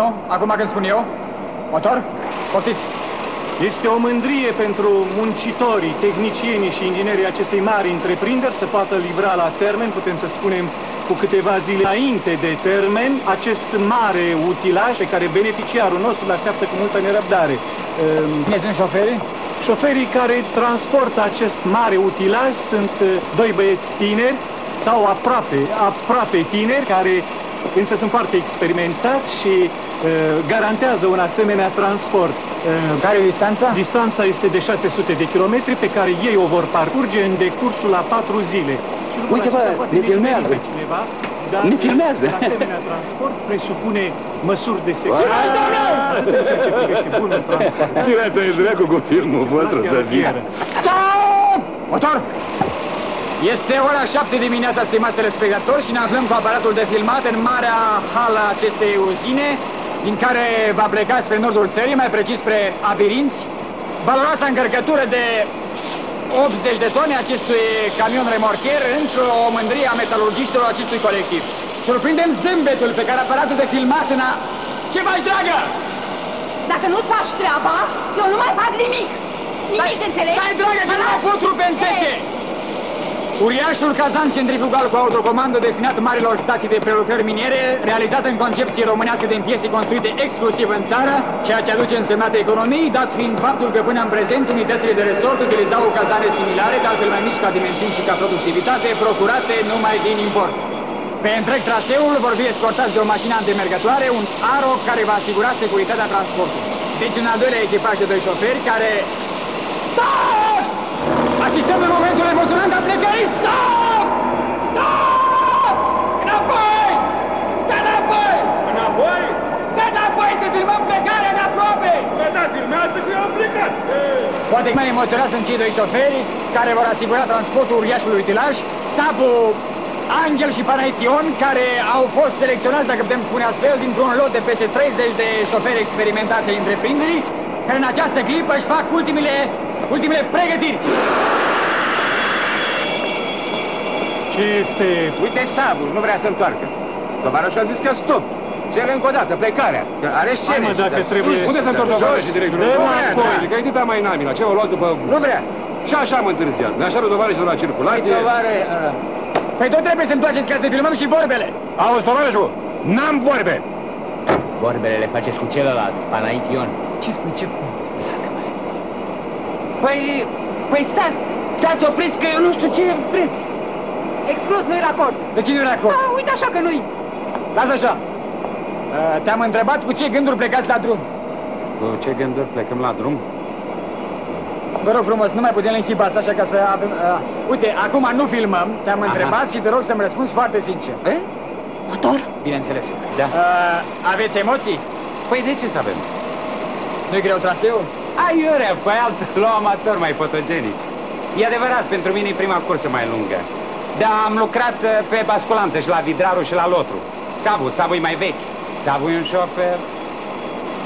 nu? Acum când spun eu? Motor? Poftiți! Este o mândrie pentru muncitorii, tehnicienii și inginerii acestei mari întreprinderi să poată livra la termen, putem să spunem cu câteva zile înainte de termen, acest mare utilaj pe care beneficiarul nostru îl așteaptă cu multă nerăbdare. Cine sunt șoferii? Șoferii care transportă acest mare utilaj sunt uh, doi băieți tineri sau aproape, aproape tineri care însă sunt foarte experimentați și uh, garantează un asemenea transport. Uh, care e distanța? Distanța este de 600 de kilometri pe care ei o vor parcurge în decursul a 4 zile. Uite, bă, ne filmează. Cineva, dar ne filmează. Un asemenea transport presupune măsuri de securitate. ce privește bunul transport. Tirați-i dracu cu filmul vostru să fie. Stop! Motor! Este ora 7 dimineața, stimați telespectatori, și ne aflăm cu aparatul de filmat în marea hală acestei uzine, din care va pleca spre nordul țării, mai precis spre Abirinți, valoroasa încărcătură de 80 de tone acestui camion remorcher într-o mândrie a metalurgiștilor acestui colectiv. Surprindem zâmbetul pe care aparatul de filmat în a... Ce mai dragă? Dacă nu faci treaba, eu nu mai fac nimic. Nimic, înțelegi? Stai, dragă, că nu mă pot rupe în zece! Uriașul cazan centrifugal cu autocomandă destinat marilor stații de prelucrări miniere, realizat în concepție românească din piese construite exclusiv în țară, ceea ce aduce însemnate economii, dat fiind faptul că până în prezent unitățile de resort utilizau cazane similare, de altfel mai mici ca dimensiuni și ca productivitate, procurate numai din import. Pe întreg traseul vor fi escortați de o mașină antimergătoare, un aro care va asigura securitatea transportului. Deci un al doilea echipaj de doi șoferi care... Stop! Asistăm în momentul emoționant a plecării. Stop! Stop! Înapoi! Dă înapoi! Înapoi? Dă înapoi să filmăm plecarea de aproape! Bă, da, filmează că eu am plecat. Poate mai emoționați sunt cei doi șoferi care vor asigura transportul uriașului utilaj, Sabu Angel și Panaition, care au fost selecționați, dacă putem spune astfel, dintr-un lot de peste 30 de șoferi experimentați ai întreprinderii, care în această clipă își fac ultimele, ultimele pregătiri. Ce este? Uite sabul, nu vrea să întoarcă. Tovarășul a zis că stop. Cer încă o dată plecarea. Că are Hai scene. mă, dacă trebuie... Unde se întorc tovarășii directorul? Dă Nu mai vrea, apoi. da, că ai dita mai namina. Ce o luat după... Nu vrea. Și așa am întârziat. Ne așa tovarășii la circulație. Tovare... Păi tot trebuie să întoarceți ca să filmăm și vorbele. Auzi, tovarășul, n-am vorbe. Vorbele le faceți cu celălalt, Panaition. Ce spui, ce... Păi... Păi stați, stați opriți că eu nu știu ce vreți. Exclus, nu-i raport. De cine nu acord? Ah, uite așa că nu-i. Lasă așa. Uh, Te-am întrebat cu ce gânduri plecați la drum. Cu ce gânduri plecăm la drum? Vă rog frumos, nu mai putem închipați așa ca să avem... Uh, uite, acum nu filmăm, te-am întrebat și te rog să-mi răspunzi foarte sincer. E? Motor? Bineînțeles. Da. Uh, aveți emoții? Păi de ce să avem? Nu-i greu traseul? Aiurea, pe alt la amator mai fotogenici. E adevărat, pentru mine e prima cursă mai lungă. Dar am lucrat uh, pe basculantă și la Vidraru și la Lotru. Sabu, Sabu e mai vechi. Sabu e un șofer.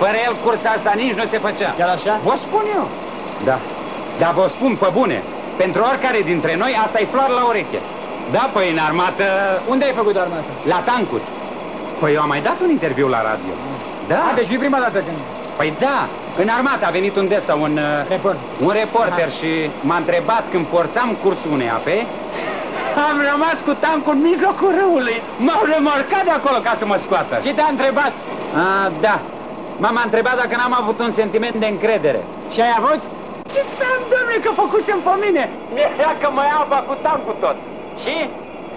Fără el cursa asta nici nu se făcea. Chiar așa? Vă spun eu. Da. Dar vă spun pe bune, pentru oricare dintre noi asta e floare la ureche. Da, păi în armată, Unde ai făcut armată? la tancuri. Păi eu am mai dat un interviu la radio. Da. A, deci e prima dată când... Păi da, în armată a venit un desta, un, uh, Report. un reporter Aha. și m-a întrebat când forțam cursul unei ape, am rămas cu tancul în mijlocul râului. M-au remorcat de acolo ca să mă scoată. Ce te-a întrebat? A, da. M-a întrebat dacă n-am avut un sentiment de încredere. Și ai avut? Ce să domnule, că făcusem pe mine? Era că mă iau cu tancul tot. Și?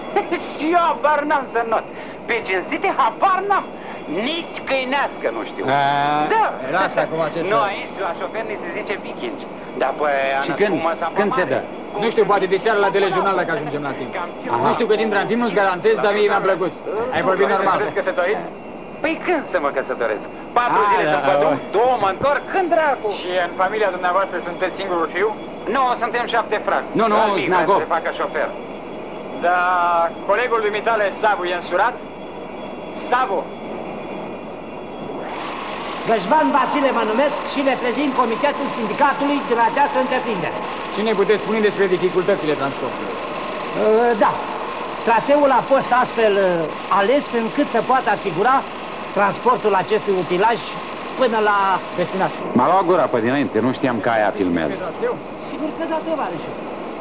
și eu habar n-am să not. Pe cinstite habar n-am. Nici câinească nu știu. A, Da. lasă acum ce să- Nu, aici la șofer ni se zice viking. Da, păi, Și când? Când se dă? Nu știu, poate de seară la telejurnal dacă ajungem la timp. Aha. Nu știu cât intră în timp, nu-ți garantez, dar mie mi-a plăcut. Ai vorbit normal. Sunteți căsătoriți? Păi când să mă căsătoresc? Patru Ah, zile da, sunt pe drum, da. două mă întorc, când dracu? Și în familia dumneavoastră sunteți singurul fiu? Nu, suntem șapte frați. Nu, nu, Al mic vrea Znagov. să se facă șofer. Da, colegul dumitale Sabu e însurat? Sabu, Răzvan Vasile mă numesc și reprezint comitetul sindicatului din această întreprindere. ce ne puteți spune despre dificultățile transportului? Uh, Da, traseul a fost astfel uh, ales încât să poată asigura transportul acestui utilaj până la Destinație. M-a luat gura pe dinainte, nu știam că aia filmează. Sigur că da, tovarășul.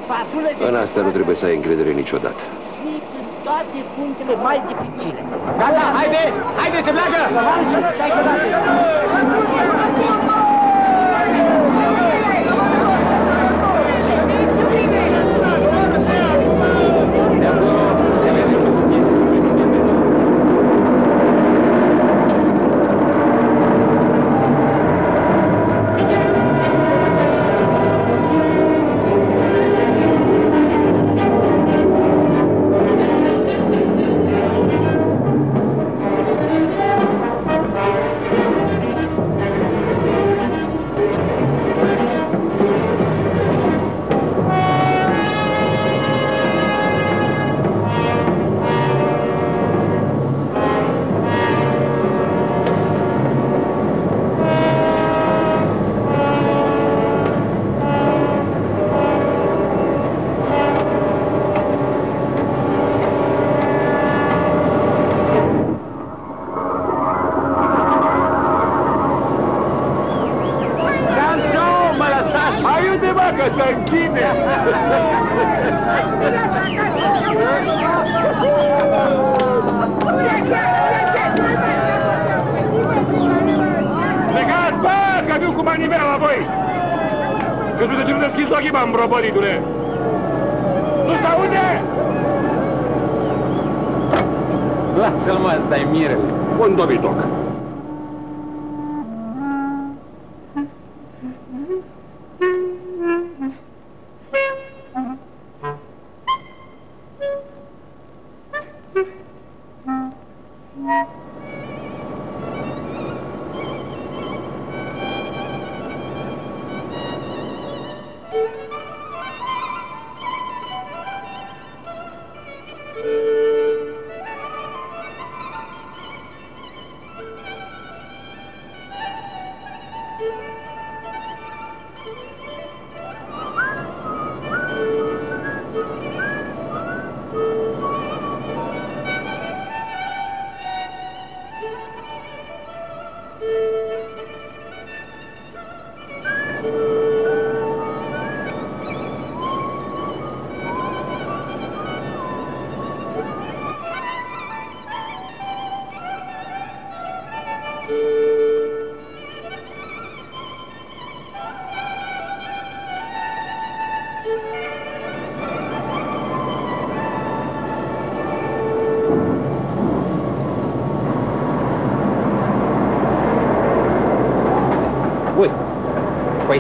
Patrule de În asta nu trebuie să ai încredere niciodată. și în toate punctele mai dificile. Gata, haide! Haide, se pleacă!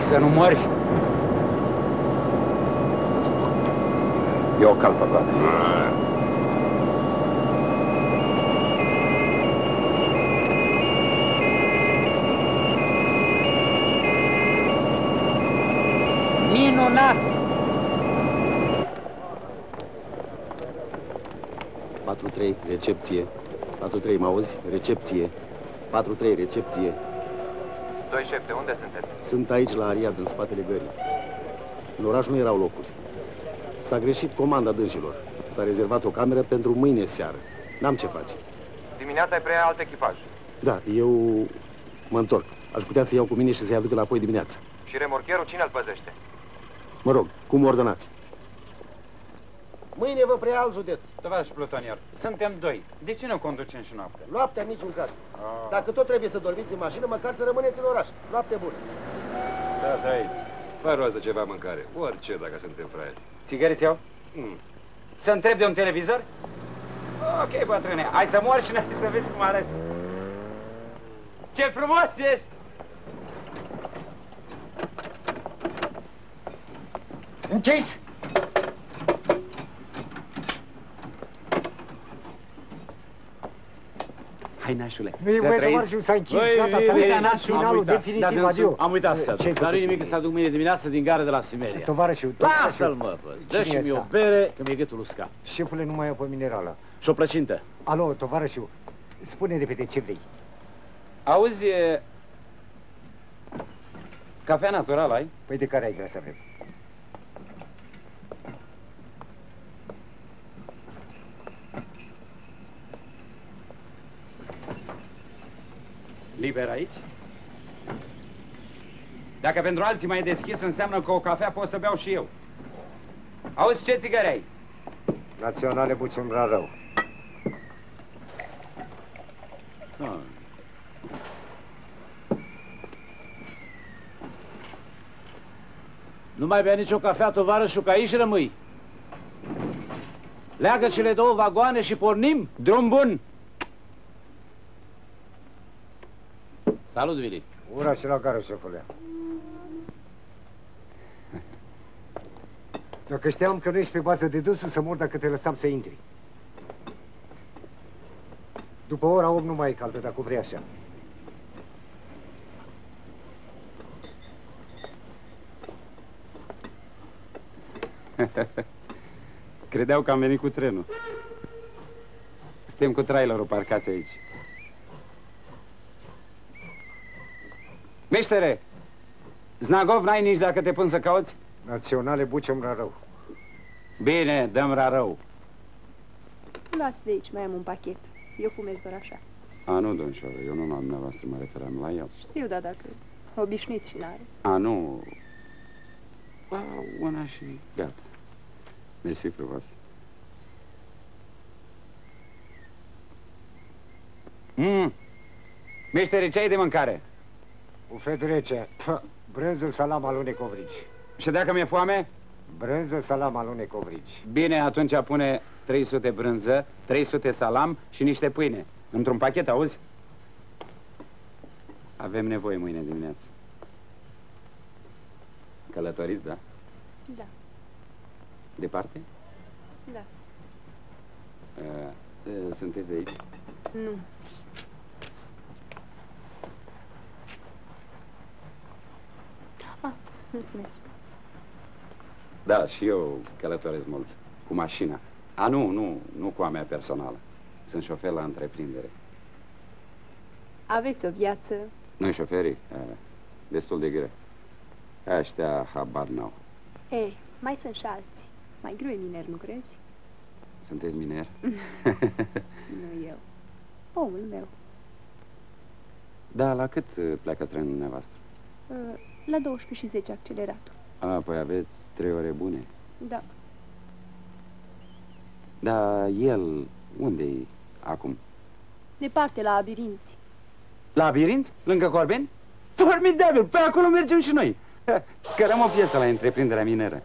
Să nu mori. Eu o cal pe coadă. Minunat! 4-3, recepție. 4-3, mă auzi? Recepție. 4-3, recepție. 2-7, unde sunteți? Sunt aici la Ariad, în spatele gării. În oraș nu erau locuri. S-a greșit comanda dânșilor. S-a rezervat o cameră pentru mâine seară. N-am ce face. Dimineața ai preia alt echipaj. Da, eu mă întorc. Aș putea să iau cu mine și să-i aduc înapoi dimineața. Și remorcherul cine îl păzește? Mă rog, cum ordonați? Mâine vă preia alt județ. Tovarăș plutonier, suntem doi. De ce nu conducem și noaptea? Noaptea în niciun caz. Ah. Dacă tot trebuie să dormiți în mașină, măcar să rămâneți în oraș. Noapte bună. Stați aici. Fă rost de ceva mâncare. Orice, dacă suntem fraieri. Țigăriți iau? Mm. Să întreb de un televizor? Ok, bătrâne, hai să mor și noi să vezi cum arăți. Ce frumos ești! Încheiți! Hai, nașule, Băi, să băi, trăiți. tovarășul s-a închis, Băi, gata, bine, s-a bine, terminat am finalul uitat. definitiv, Da, adio. Am uitat să Ce aduc. Dar nu cu- nimic să aduc mâine dimineață din gara de la Simeria. Tovarășul, Lasă-l, mă, bă. Dă și Cine mi o ăsta? bere, că mi-e gâtul uscat. Șefule, nu mai apă minerală. Și o plăcintă. Alo, tovarășul, spune repede ce vrei. Auzi, e... cafea naturală ai? Păi de care ai vrea să avem? Liber aici? Dacă pentru alții mai e deschis, înseamnă că o cafea pot să beau și eu. Auzi ce țigări ai? Naționale Buciumbra rău. Ah. Nu mai bea nicio cafea, tovarășul, că aici rămâi. Leagă cele două vagoane și pornim. Drum bun! Salut, Vili. Ura și la gară, șefule. Dacă știam că nu ești pe bază de dânsul, să mor dacă te lăsam să intri. După ora 8 nu mai e caldă, dacă vrei așa. Credeau că am venit cu trenul. Suntem cu trailerul parcați aici. Meștere, Znagov n-ai nici dacă te pun să cauți? Naționale Buciumbra rău. Bine, dăm rău. Luați de aici, mai am un pachet. Eu fumez doar așa. A, nu, domnișoară, eu nu la dumneavoastră mă referam la el. Știu, dar dacă obișnuiți și n-are. A, nu. A, una și gata. Mersi frumos. Mm. Meștere, ce ai de mâncare? Bufet rece. Pă, Brânză, salam, alune, covrici. Și dacă mi-e foame? Brânză, salam, alune, covrici. Bine, atunci pune 300 brânză, 300 salam și niște pâine. Într-un pachet, auzi? Avem nevoie mâine dimineață. Călătoriți, da? Da, Departe? da. Uh, uh, sunteți de aici? Nu. Ah, mulțumesc. Da, și eu călătoresc mult. Cu mașina. A, nu, nu, nu cu a mea personală. Sunt șofer la întreprindere. Aveți o viață Noi șoferii, uh, destul de greu. Ăștia habar n-au. Ei, mai sunt și alții. Mai greu e miner, nu crezi? Sunteți miner? nu eu. Omul meu. Da, la cât uh, pleacă trenul dumneavoastră? Uh, La 12 și 10 acceleratul. A, păi aveți trei ore bune. Da. Dar el, unde e acum? Departe, la abirinți. Labirinți? Lângă Corben? Formidabil! Pe acolo mergem și noi. Cărăm o piesă la întreprinderea mineră.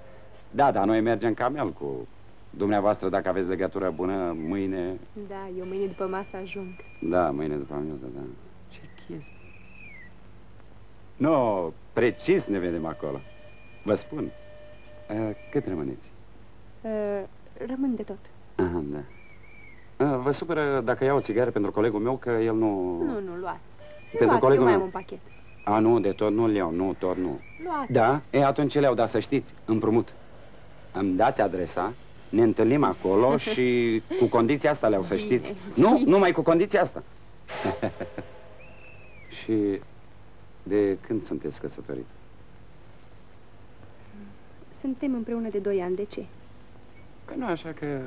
Da, da, noi mergem camel cu dumneavoastră, dacă aveți legătură bună, mâine... Da, eu mâine după masă ajung. Da, mâine după amiază, da. Ce chestie. Nu, precis ne vedem acolo. Vă spun. Uh, cât rămâneți? Uh, rămân de tot. Aha, da. Uh, vă supără dacă iau o țigară pentru colegul meu, că el nu... Nu, nu, luați. Pentru luați, colegul eu mai meu. am un pachet. A, nu, de tot nu-l iau, nu, tot nu. Luați. Da? E, atunci le iau, dar să știți, împrumut. Îmi dați adresa, ne întâlnim acolo și cu condiția asta le iau, să Bine. știți. Nu, numai cu condiția asta. și de când sunteți căsătorit? Suntem împreună de 2 ani, de ce? Păi nu, așa că...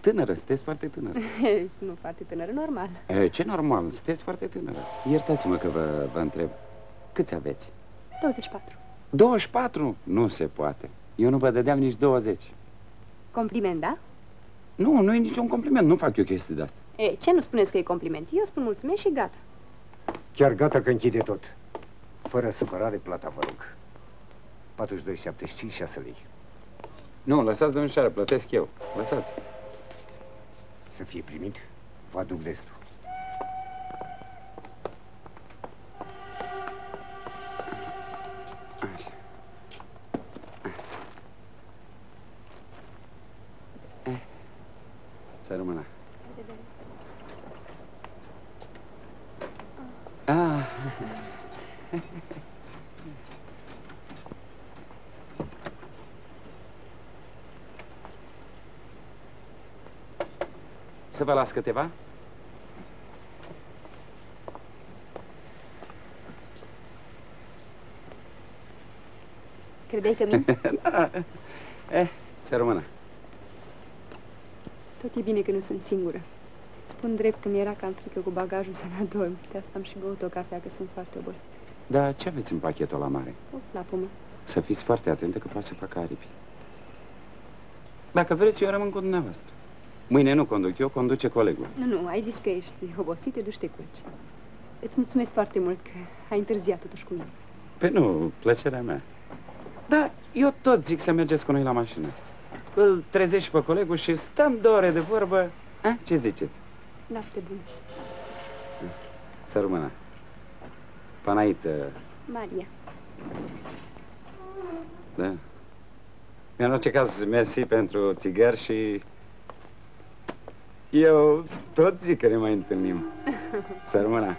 Tânără, sunteți foarte tânără. nu foarte tânără, normal. E, ce normal, sunteți foarte tânără. Iertați-mă că vă, vă întreb. Câți aveți? 24. 24? Nu se poate. Eu nu vă dădeam nici 20. Compliment, da? Nu, nu e niciun compliment. Nu fac eu chestii de asta. E, ce nu spuneți că e compliment? Eu spun mulțumesc și gata. Chiar gata că închide tot. Fără supărare, plata, vă rog. 42,75, 6 lei. Nu, lăsați domnișoară, plătesc eu. Lăsați. Să fie primit, vă aduc restul. Așa. Eh. Să rămână. Ah. Să vă las câteva? Credeai că mint? da. Eh, să rămână. Tot e bine că nu sunt singură. spun drept, mi era cam frică cu bagajul să ne adorm. De asta am și băut o cafea, că sunt foarte obosit. Dar ce aveți în pachetul la mare? O lapumă. Să fiți foarte atentă că poate să facă aripi. Dacă vreți, eu rămân cu dumneavoastră. Mâine nu conduc eu, conduce colegul. Nu, nu, ai zis că ești obosit, te duci te culci. Îți mulțumesc foarte mult că ai întârziat totuși cu mine. Păi nu, plăcerea mea. Da, eu tot zic să mergeți cu noi la mașină. Îl trezești pe colegul și stăm două ore de vorbă. A? Ce ziceți? Noapte bună. Să rămână. Panaită, Maria. da? În orice caz, mersi pentru țigări și... Eu tot zic că ne mai întâlnim. Să rămână.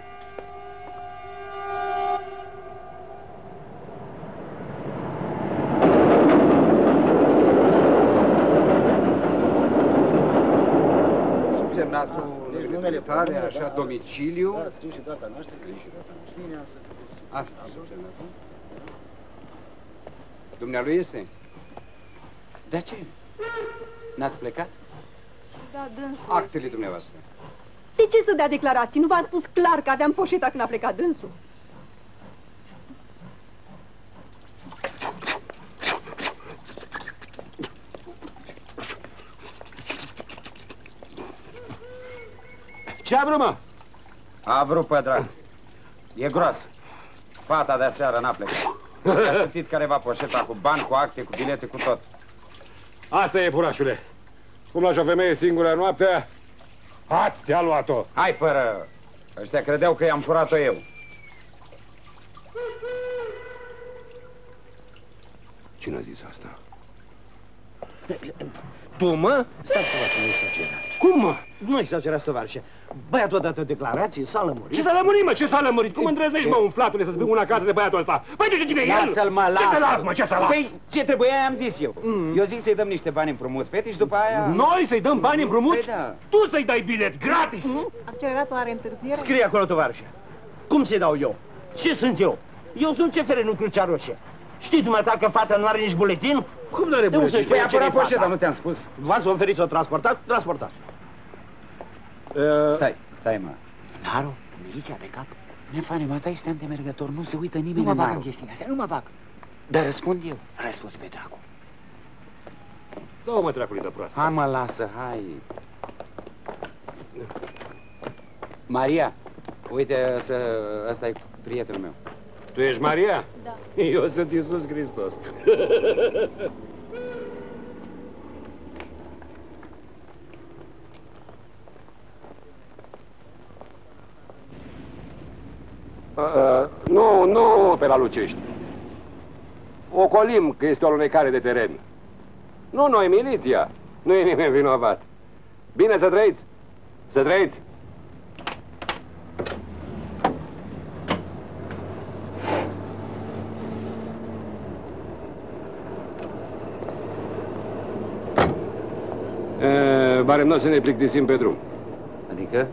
Subsemnatul Deci numele numele tare, tare, așa, da, domiciliu. Da, scrie și data nașterii. Scrie și data nașterii. Așa, subsemnatul. Dumnealui este? De ce? N-ați plecat? Da, dânsul. Actele dumneavoastră. De ce să dea declarații? Nu v-am spus clar că aveam poșeta când a plecat dânsul? Ce a vrut, mă? A vrut pe drag. E groasă. Fata de seară n-a plecat. A citit careva poșeta cu bani, cu acte, cu bilete, cu tot. Asta e, furașule. Cum lași o femeie singură noaptea, ați ți-a luat-o. Hai, fără... Ăștia credeau că i-am furat-o eu. Cine a zis asta? Tu, mă? Stați puțin, nu exagerați. Cum, mă? Nu exagerați, tovarășe. Băiatul a dat o declarație, s-a lămurit. Ce s-a lămurit, mă? Ce s-a lămurit? Cum îndrăznești, mă, umflatule, să spui una casă de băiatul ăsta? Păi, tu știi cine e el? Lasă-l, mă, Ce lasă te las, mă? Ce să las? Păi, ce trebuia, am zis eu. Eu zic să-i dăm niște bani împrumut, fete, și după aia... Noi să-i dăm bani împrumut? Păi da. Tu să-i dai bilet, gratis! Acceleratul are întârziere? Scrie acolo, tovarășe. Cum să-i dau eu? Ce sunt eu? Eu sunt CFR, nu Crucea Roșie. Știți dumneata că fata nu are nici buletin? Cum nu are De unde buletin? să-și Păi, ia apăra cine-i poșeta, fata? nu te-am spus. V-ați oferit să o transportați? Transportați. Uh, Stai, stai, mă. Naru, miliția pe cap. Nefane, mă, ești antemergător, nu se uită Nu nimeni mă în bag în narul. chestiile astea, nu mă bag. Dar răspund eu. Răspuns pe dracu. Dă-o, mă, dracului de proastă. Hai, mă, lasă, hai. Maria, uite, să... ăsta e prietenul meu. Tu ești Maria? Da. Eu sunt Iisus Hristos. Uh, nu, nu pe la Lucești. Ocolim că este o alunecare de teren. Nu noi, miliția. Nu e nimeni vinovat. Bine să trăiți. Să trăiți. E, Barem noi să ne plictisim pe drum. Adică?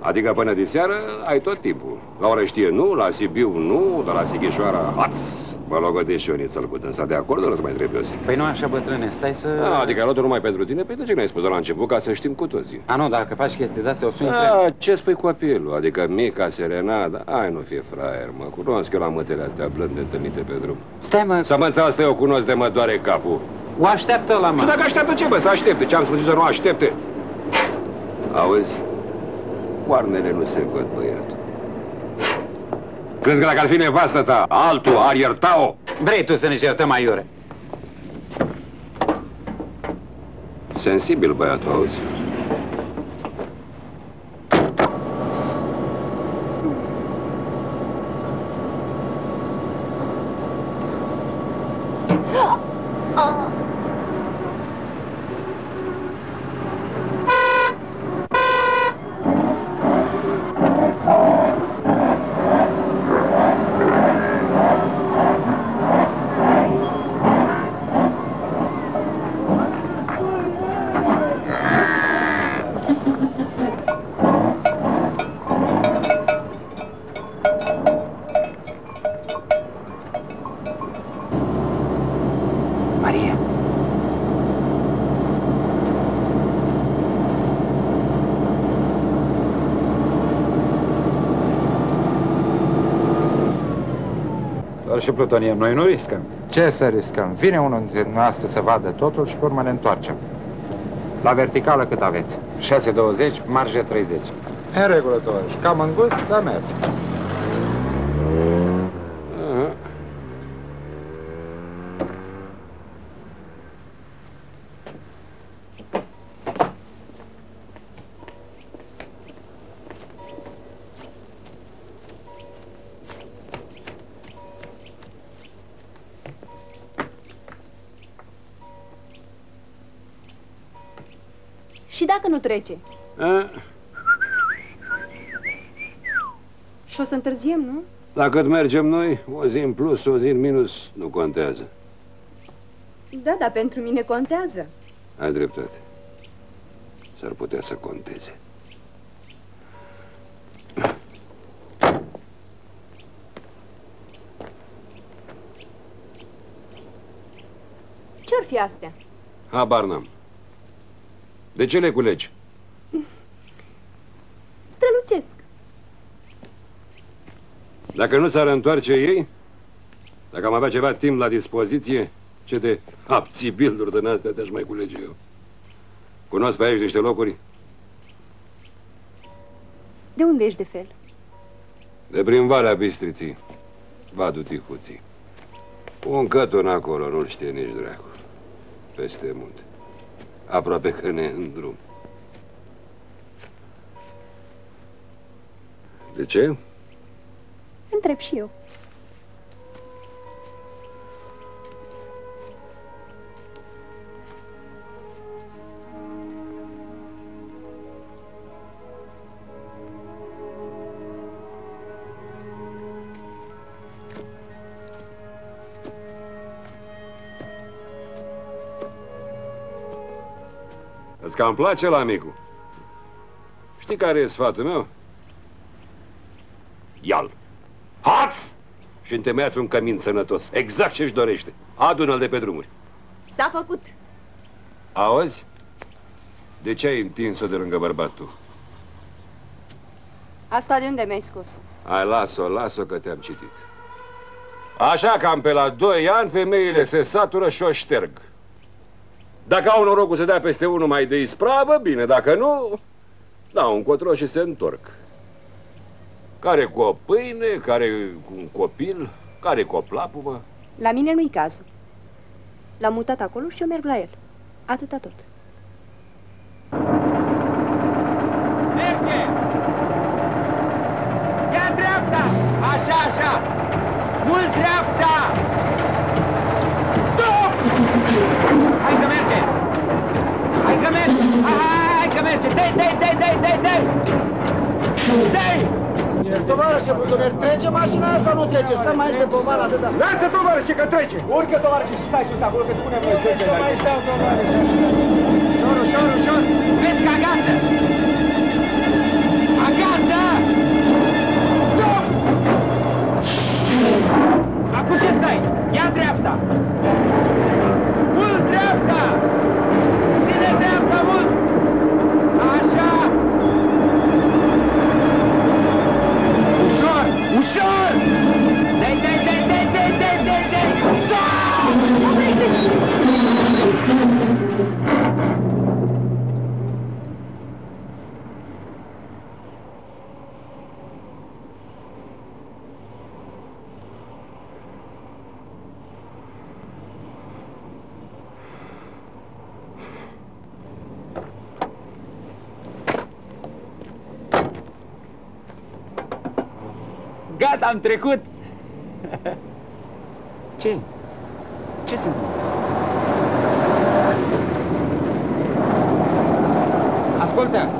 Adică până de seară ai tot timpul. La Orăștie nu, la Sibiu nu, dar la Sighișoara, haț! Mă logodești și Ioniță-l cu dânsa. De acord, nu mai trebuie zi. Păi nu așa, bătrâne, stai să... A, adică ai luat numai pentru tine? Păi de ce n-ai spus la început ca să știm cu toții? A, nu, dacă faci chestii de-astea, o suni A, ce spui copilul? Adică mica serenada? Ai, nu fi fraier, mă. Cunosc eu la mățele astea blânde întâlnite pe drum. Stai, mă, Sămânța asta eu cunosc de mă doare capul. O așteaptă la Și mă. dacă așteaptă ce, bă? Să aștepte. Ce am spus eu să nu aștepte? Auzi? Coarnele nu se văd, băiatul. Crezi că dacă ar fi nevastă ta, altul ar ierta-o? Vrei tu să ne certăm aiure? Sensibil, băiatul, auzi? Și plutoniem, noi nu riscăm. Ce să riscăm? Vine unul dintre noastre să vadă totul și pe urmă ne întoarcem. La verticală cât aveți? 6.20, marge 30. În regulă, tovarăș. Cam îngust, dar merge. Și dacă nu trece? A? Și o să întârziem, nu? La cât mergem noi, o zi în plus, o zi în minus, nu contează. Da, dar pentru mine contează. Ai dreptate. S-ar putea să conteze. Ce-or fi astea? Habar n-am. De ce le culegi? Strălucesc. Dacă nu s-ar întoarce ei, dacă am avea ceva timp la dispoziție, ce de abțibilduri din astea te-aș mai culege eu. Cunosc pe aici niște locuri? De unde ești de fel? De prin Valea Bistriții, Vadul Tihuții. Un cătun acolo, nu știe nici dracu. Peste munte. Aproape că ne în drum. De ce? Întreb și eu. Cam place la micu. Știi care e sfatul meu? Ia-l. Haț! Și întemeiați un cămin sănătos. Exact ce-și dorește. Adună-l de pe drumuri. S-a făcut. Auzi? De ce ai întins-o de lângă bărbat tu? Asta de unde mi-ai scos Hai, las-o, las-o că te-am citit. Așa cam pe la doi ani, femeile se satură și o șterg. Dacă au norocul să dea peste unul mai de ispravă, bine, dacă nu, dau un cotro și se întorc. Care cu o pâine, care cu un copil, care cu o plapumă. La mine nu-i cazul. L-am mutat acolo și eu merg la el. Atâta tot. Merge! Ia dreapta! Așa, așa! Mult dreapta! Stop! Hai că merge! Hai că merge! Hai, hai, hai că merge! Dai, dai, dai, dai, dai, dai! Dai! Tovarășe Butover, trece mașina aia sau nu trece? Stă mai de povara atâta. Lasă, tovarășe, că trece! Urcă, tovarășe, și stai sus acolo, că spunem noi trece. Nu mai stau, tovarășe. Ușor, ușor, ușor! Vezi că agață! Agață! Stop! Acum ce stai? Ia dreapta! Mult dreapta! Ține dreapta mult! Am trecut! Ce? Ce se întâmplă? Ascultă,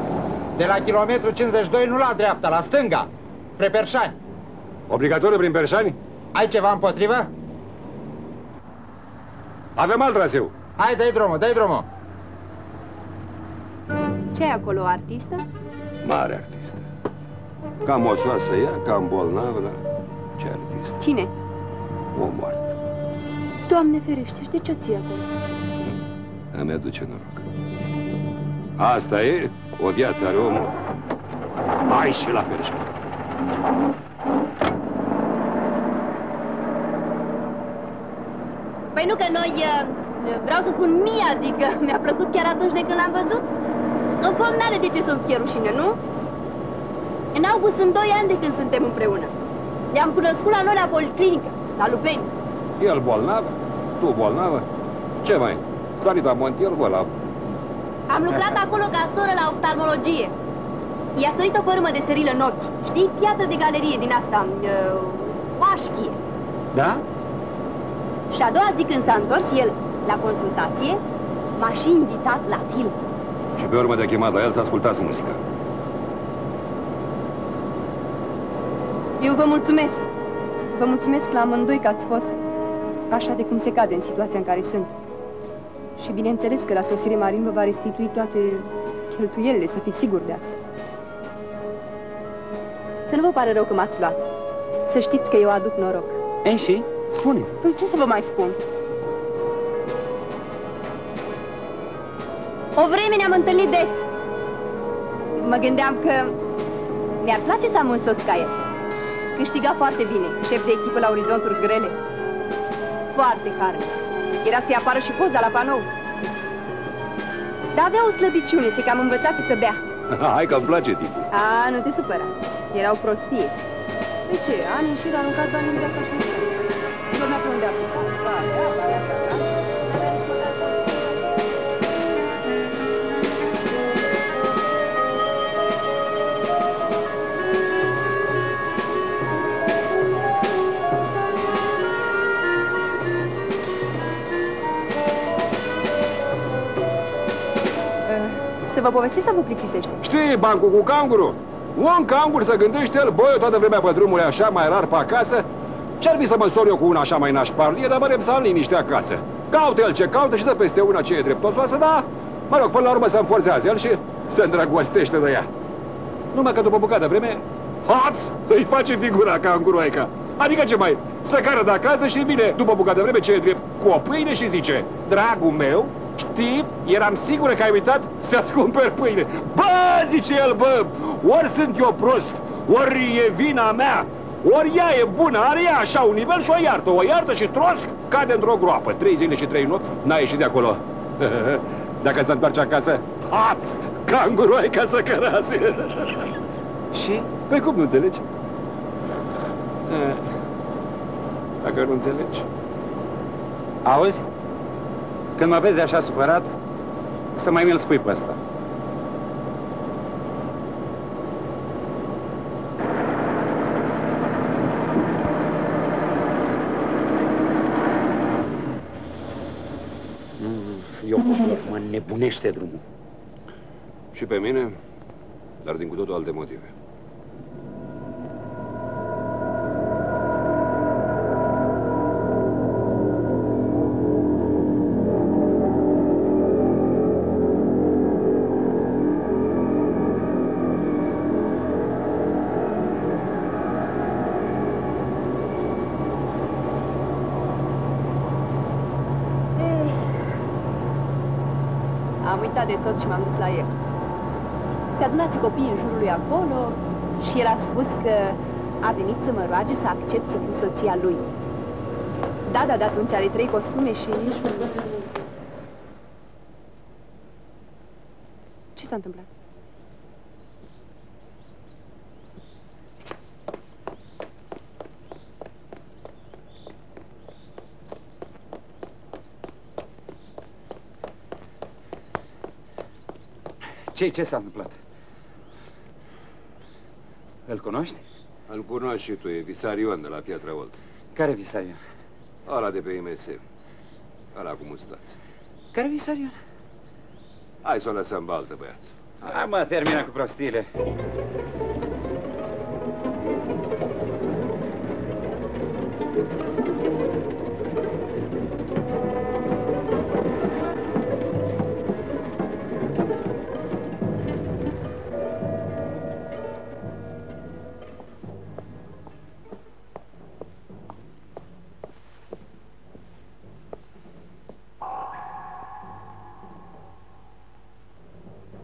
de la kilometru 52 nu la dreapta, la stânga, spre Perșani. Obligatoriu prin Perșani? Ai ceva împotrivă? Avem alt traseu. Hai, dai drumul, dai drumul. ce e acolo, o artistă? Mare artist. Cam osoasă ea, cam bolnavă, dar ce artist. Cine? O moartă. Doamne ferește, și de ce ții acolo? Îmi aduce noroc. Asta e, o viață are omul. Hai și la Perșani. Păi nu că noi, uh, vreau să spun mie, adică mi-a plăcut chiar atunci de când l-am văzut. În fond n-are de ce să-mi fie rușine, nu? În august sunt doi ani de când suntem împreună. Ne-am cunoscut la noi la policlinică, la Lupeni. El bolnav, tu bolnavă. Ce mai? Sarita Montiel bolnav. Am lucrat acolo ca soră la oftalmologie. I-a sărit o părmă de sterilă în ochi. Știi? Piatră de galerie din asta, uh, pașchie. Da? Și a doua zi când s-a întors el la consultație, m-a și invitat la film. Și pe urmă de chemat la el să ascultați muzica. Eu vă mulțumesc. Vă mulțumesc la amândoi că ați fost așa de cum se cade în situația în care sunt. Și bineînțeles că la sosire Marin vă va restitui toate cheltuielile, să fiți siguri de asta. Să nu vă pare rău că m-ați luat. Să știți că eu aduc noroc. Ei și? Spune. Păi ce să vă mai spun? O vreme ne-am întâlnit des. Mă gândeam că mi-ar place să am un soț ca el. Câștiga foarte bine, șef de echipă la orizonturi grele. Foarte harnic. Era să-i apară și poza la panou. Dar avea o slăbiciune, se cam învățase să bea. Hai că-mi place tipul. A, nu te supăra. Erau prostie. De ce? Ani și a aruncat bani în dreapta și în stânga. Dormea pe unde a plecat. Vă povestesc sau vă plictisește? Știi, bancul cu canguru? Un cangur să gândește el, băi, eu toată vremea pe drumul așa mai rar pe acasă, ce-ar fi să mă sor eu cu una așa mai nașparlie, dar mă să am liniște acasă. Caută el ce caută și dă peste una ce e dreptosoasă, da? Mă rog, până la urmă se înforțează el și se îndrăgostește de ea. Numai că după bucată vreme, hoț, îi face figura canguroica. Adică ce mai, să cară de acasă și vine după bucată vreme ce e drept cu o pâine și zice, dragul meu, știi, eram sigură că ai uitat să-ți cumperi pâine. Bă, zice el, bă, ori sunt eu prost, ori e vina mea, ori ea e bună, are ea așa un nivel și o iartă. O iartă și troșc, cade într-o groapă. Trei zile și trei nopți, n-a ieșit de acolo. Dacă se întoarce acasă, hat, canguroi ca să cărase. Și? Păi cum nu înțelegi? Dacă nu înțelegi. Auzi? Când mă vezi așa supărat, să mai mi-l spui pe ăsta. Eu mă nebunește drumul. Și pe mine, dar din cu totul alte motive. Am uitat de tot și m-am dus la el. Se adunase copiii în jurul lui acolo și el a spus că a venit să mă roage să accept să fiu soția lui. Da, da, de atunci are trei costume și nici nu... Ce s-a întâmplat? Ce ce s-a întâmplat? Îl cunoști? Îl cunoști și tu, e Visarion de la Piatra Olt. Care Visarion? Ăla de pe IMS. Ăla cu mustață. Care Visarion? Hai să o lăsăm baltă, băiat. Hai mă, termină cu prostiile.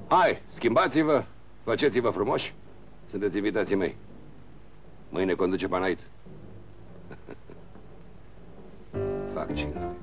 Hai, schimbați-vă, faceți-vă frumoși. Sunteți invitații mei. Mâine conduce Panait. fac cinste.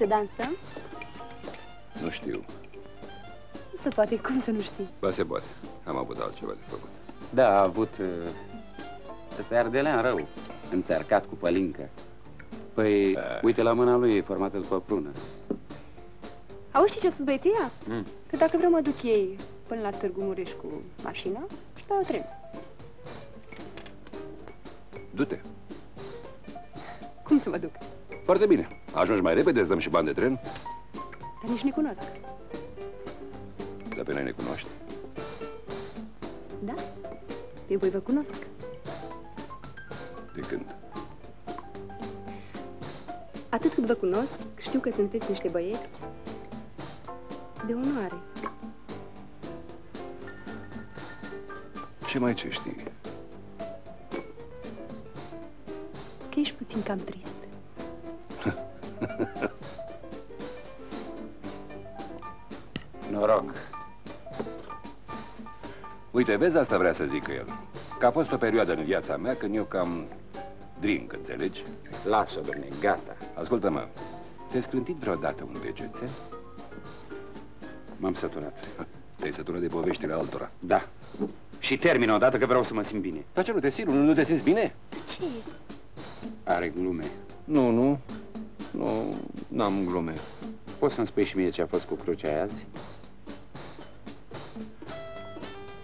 Să dansăm? Nu știu. Nu se poate, cum să nu știi? Ba se poate. Am avut altceva de făcut. Da, a avut... uh, Ăsta e ardelean rău, înțărcat cu pălincă. Păi, uite la mâna lui, e formată după prună. Auzi ce a spus băieția? Mm. Că dacă vreau mă duc ei până la Târgu Mureș cu mașina și pe o tren. Du-te. Cum să mă duc? Foarte bine. Ajungi mai repede, îți dăm și bani de tren. Dar nici nu cunosc. Dar pe noi ne cunoști. Da? Eu voi vă cunosc. De când? Atât cât vă cunosc, știu că sunteți niște băieți de onoare. Ce mai ce știi? Că ești puțin cam trist. Noroc. Uite, vezi, asta vrea să zică el. Că a fost o perioadă în viața mea când eu cam drink, înțelegi? Lasă, domne, gata. Ascultă-mă, te-ai scrântit vreodată un degețel? M-am săturat. Te-ai săturat de poveștile altora. Da. Și termin odată că vreau să mă simt bine. Dar ce, nu te simți? Nu te simți bine? Ce? Are glume. Nu, nu. Nu, n-am glume. Poți să-mi spui și mie ce a fost cu crucea aia azi?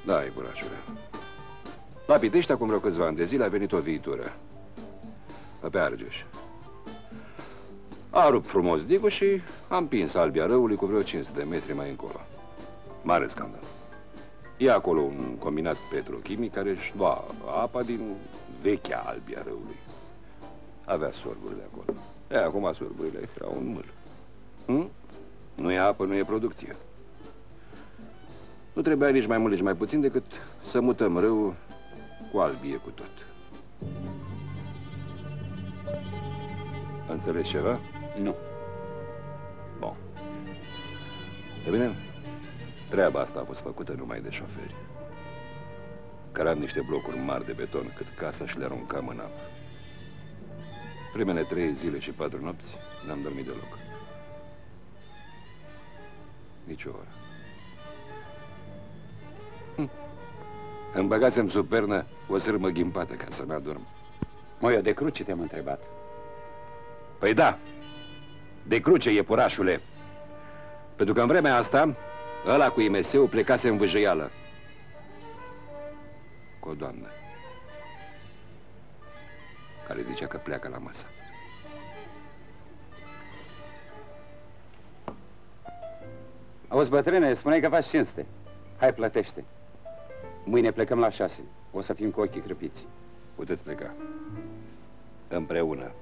Da, iepurașule. La Pitești, acum vreo câțiva ani de zile, a venit o viitură. Pe Argeș. A rupt frumos digul și am împins albia răului cu vreo 500 de metri mai încolo. Mare scandal. E acolo un combinat petrochimic care își lua apa din vechea albia răului. Avea sorburile acolo. E, acum sorburile erau un mâl. Hm? Nu e apă, nu e producție. Nu trebuia nici mai mult, nici mai puțin decât să mutăm râu cu albie cu tot. Înțelegi ceva? Nu. Bun. E bine, treaba asta a fost făcută numai de șoferi. Căram niște blocuri mari de beton cât casa și le aruncam în apă. Primele trei zile și patru nopți n-am dormit deloc. Nici o oră. Hm. Îmi băgasem sub pernă o sârmă ghimpată ca să n-adorm. Mă, eu de cruce te-am întrebat. Păi da, de cruce, iepurașule. Pentru că în vremea asta, ăla cu IMS-ul plecase în vâjăială. Cu o doamnă. Care zicea că pleacă la masă. Auzi, bătrâne, spuneai că faci cinste. Hai, plătește. Mâine plecăm la șase. O să fim cu ochii crăpiți. Puteți pleca. Împreună.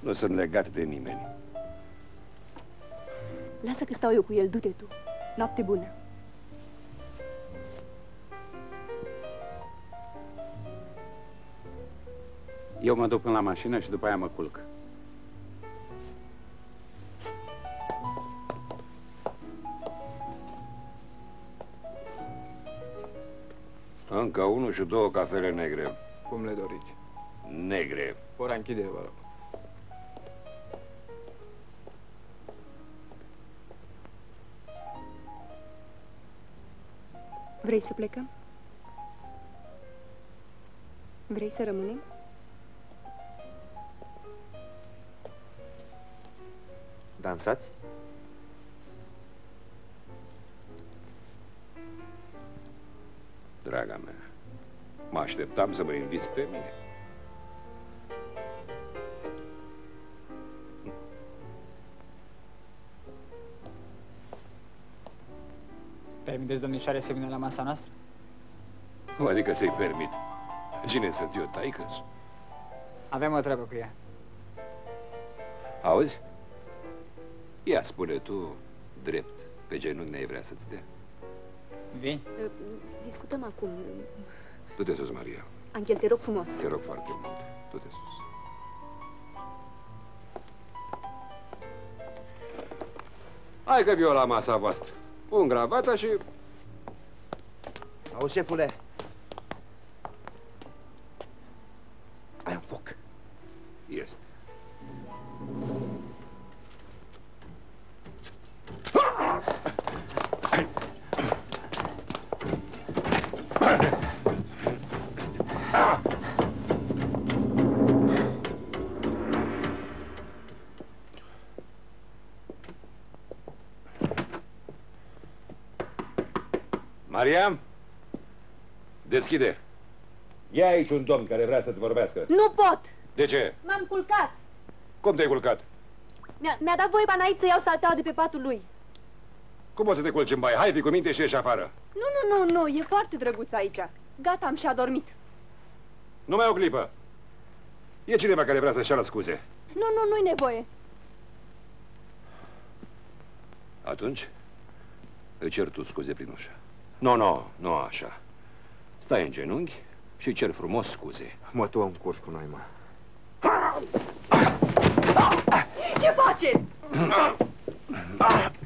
Nu sunt legat de nimeni. Lasă că stau eu cu el, du-te tu. Noapte bună. Eu mă duc până la mașină și după aia mă culc. Încă unul și două cafele negre. Cum le doriți? Negre. Ora închide, vă rog. Vrei să plecăm? Vrei să rămânem? Dansați? draga mea. Mă așteptam să mă inviți pe mine. Permiteți, domnișoare, să vină la masa noastră? Cum adică să-i permit? Cine sunt eu, taică Avem o treabă cu ea. Auzi? Ia spune tu, drept, pe genunchi ne-ai vrea să-ți dea. Vin? Discutăm acum. Du-te sus, Maria. Angel, te rog frumos. Te rog foarte mult. Du-te sus. Hai că viu la masa voastră. Pun gravata și... Auzi, șefule, Deschide. Ia aici un domn care vrea să-ți vorbească. Nu pot! De ce? M-am culcat. Cum te-ai culcat? Mi-a, mi dat voie Banait să iau salteaua de pe patul lui. Cum poți să te culci în baie? Hai, fi cu minte și ieși afară. Nu, nu, nu, nu, e foarte drăguț aici. Gata, am și adormit. Nu mai o clipă. E cineva care vrea să-și ia scuze. Nu, nu, nu-i nevoie. Atunci, îi cer tu scuze prin ușă. Nu, nu, nu așa. Stai în genunchi și cer frumos scuze. Mă, tu am curs cu noi, mă. Ce faceți?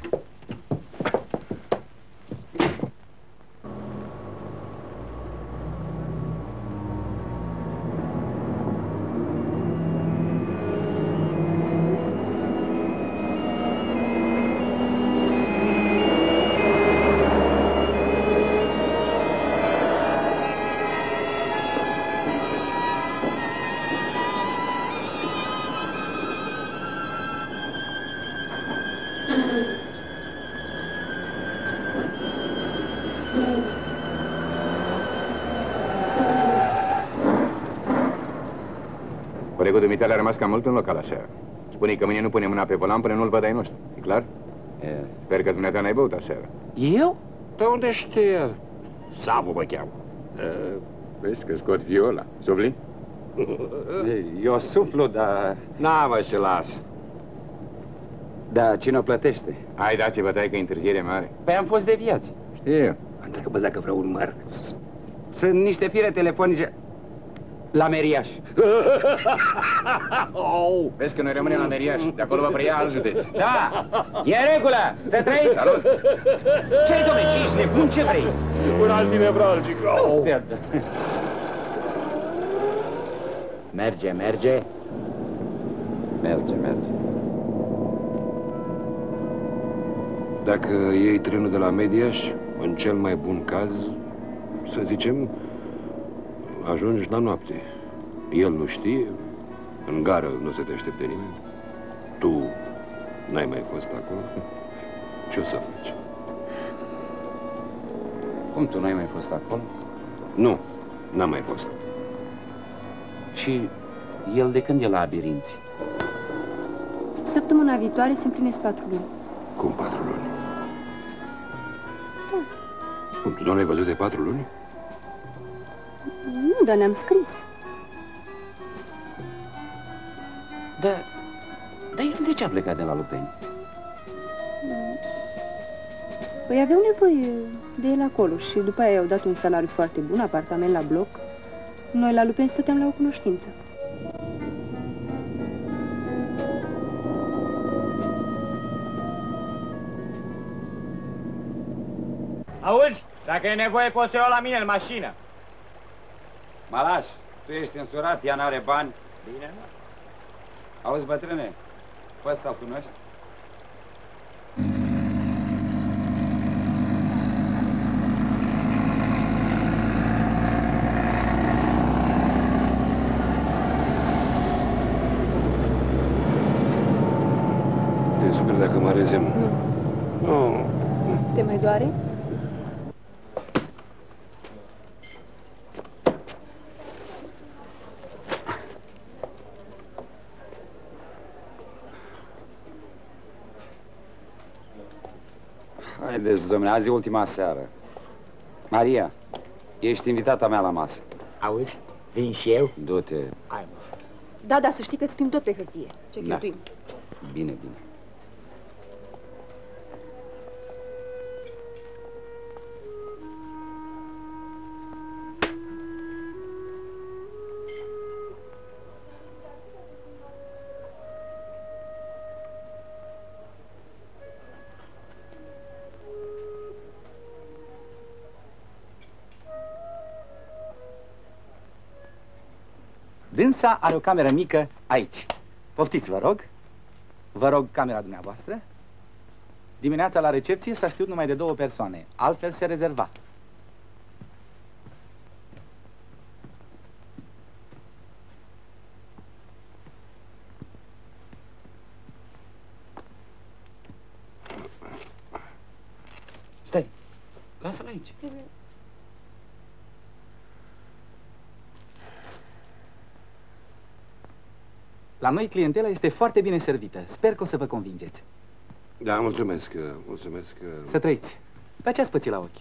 Colegul dumitale a rămas cam mult în local aseară. Spune că mâine nu pune mâna pe volan până nu-l văd ai noștri. E clar? E. Sper că dumneata n-ai băut aseară. Eu? De unde știe? Savu mă cheamă. Vezi că scot viola. Sufli? Eu suflu, dar... Na, mă, și las. Da, cine o plătește? Hai, dați-vă, tai că întârziere mare. Păi am fost deviați. Știu. Întreabă dacă vreau un măr. Sunt niște fire telefonice la meriaș. oh. Vezi că noi rămânem la meriaș. De acolo va preia alt județ. Da, e în regulă. Să trăiți. Salut. Ce, domne, ce ești nebun? Ce vrei? Un antinevralgic. Oh. Merge, merge. Merge, merge. Dacă iei trenul de la Mediaș, în cel mai bun caz, să zicem, ajungi la noapte. El nu știe, în gară nu se te aștepte nimeni. Tu n-ai mai fost acolo. Ce o să faci? Cum tu n-ai mai fost acolo? Nu, n-am mai fost. Și el de când e la labirinți? Săptămâna viitoare se împlinesc patru luni. Cum patru luni? Cum, tu nu l-ai văzut de patru luni? Nu, dar ne-am scris. Da, dar el de ce a plecat de la Lupeni? Păi aveau nevoie de el acolo și după aia i-au dat un salariu foarte bun, apartament la bloc. Noi la Lupen stăteam la o cunoștință. Auzi? Dacă e nevoie, poți să o iau la mine în mașină. Mă lași, tu ești însurat, ea n-are bani. Bine, mă. Auzi, bătrâne, pe ăsta îl cunoști? Te superi dacă mă rezem. Nu. Te mai doare? Haideți, domnule, azi e ultima seară. Maria, ești invitata mea la masă. Auzi? Vin și eu? Du-te. Hai, mă. Da, da, să știi că scriem tot pe hârtie. Ce Da. cheltuim. Bine, bine. Dânsa are o cameră mică aici. Poftiți, vă rog. Vă rog camera dumneavoastră. Dimineața la recepție s-a știut numai de două persoane. Altfel se rezerva. Stai, lasă-l aici. La noi clientela este foarte bine servită. Sper că o să vă convingeți. Da, mulțumesc, mulțumesc. Să trăiți. Pe ce ați pățit la ochi?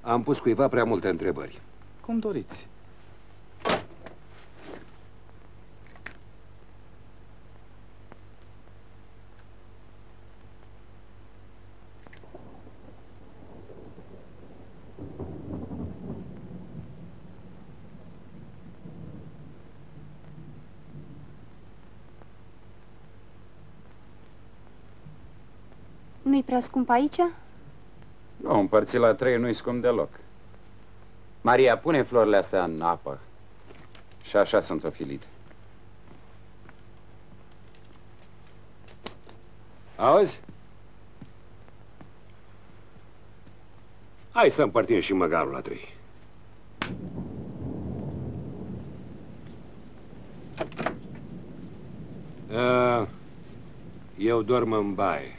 Am pus cuiva prea multe întrebări. Cum doriți. Nu-i prea scump aici? Nu, împărțit la trei nu-i scump deloc. Maria, pune florile astea în apă. Și așa sunt ofilite. Auzi? Hai să împărtim și măgarul la trei. Uh, eu dorm în baie.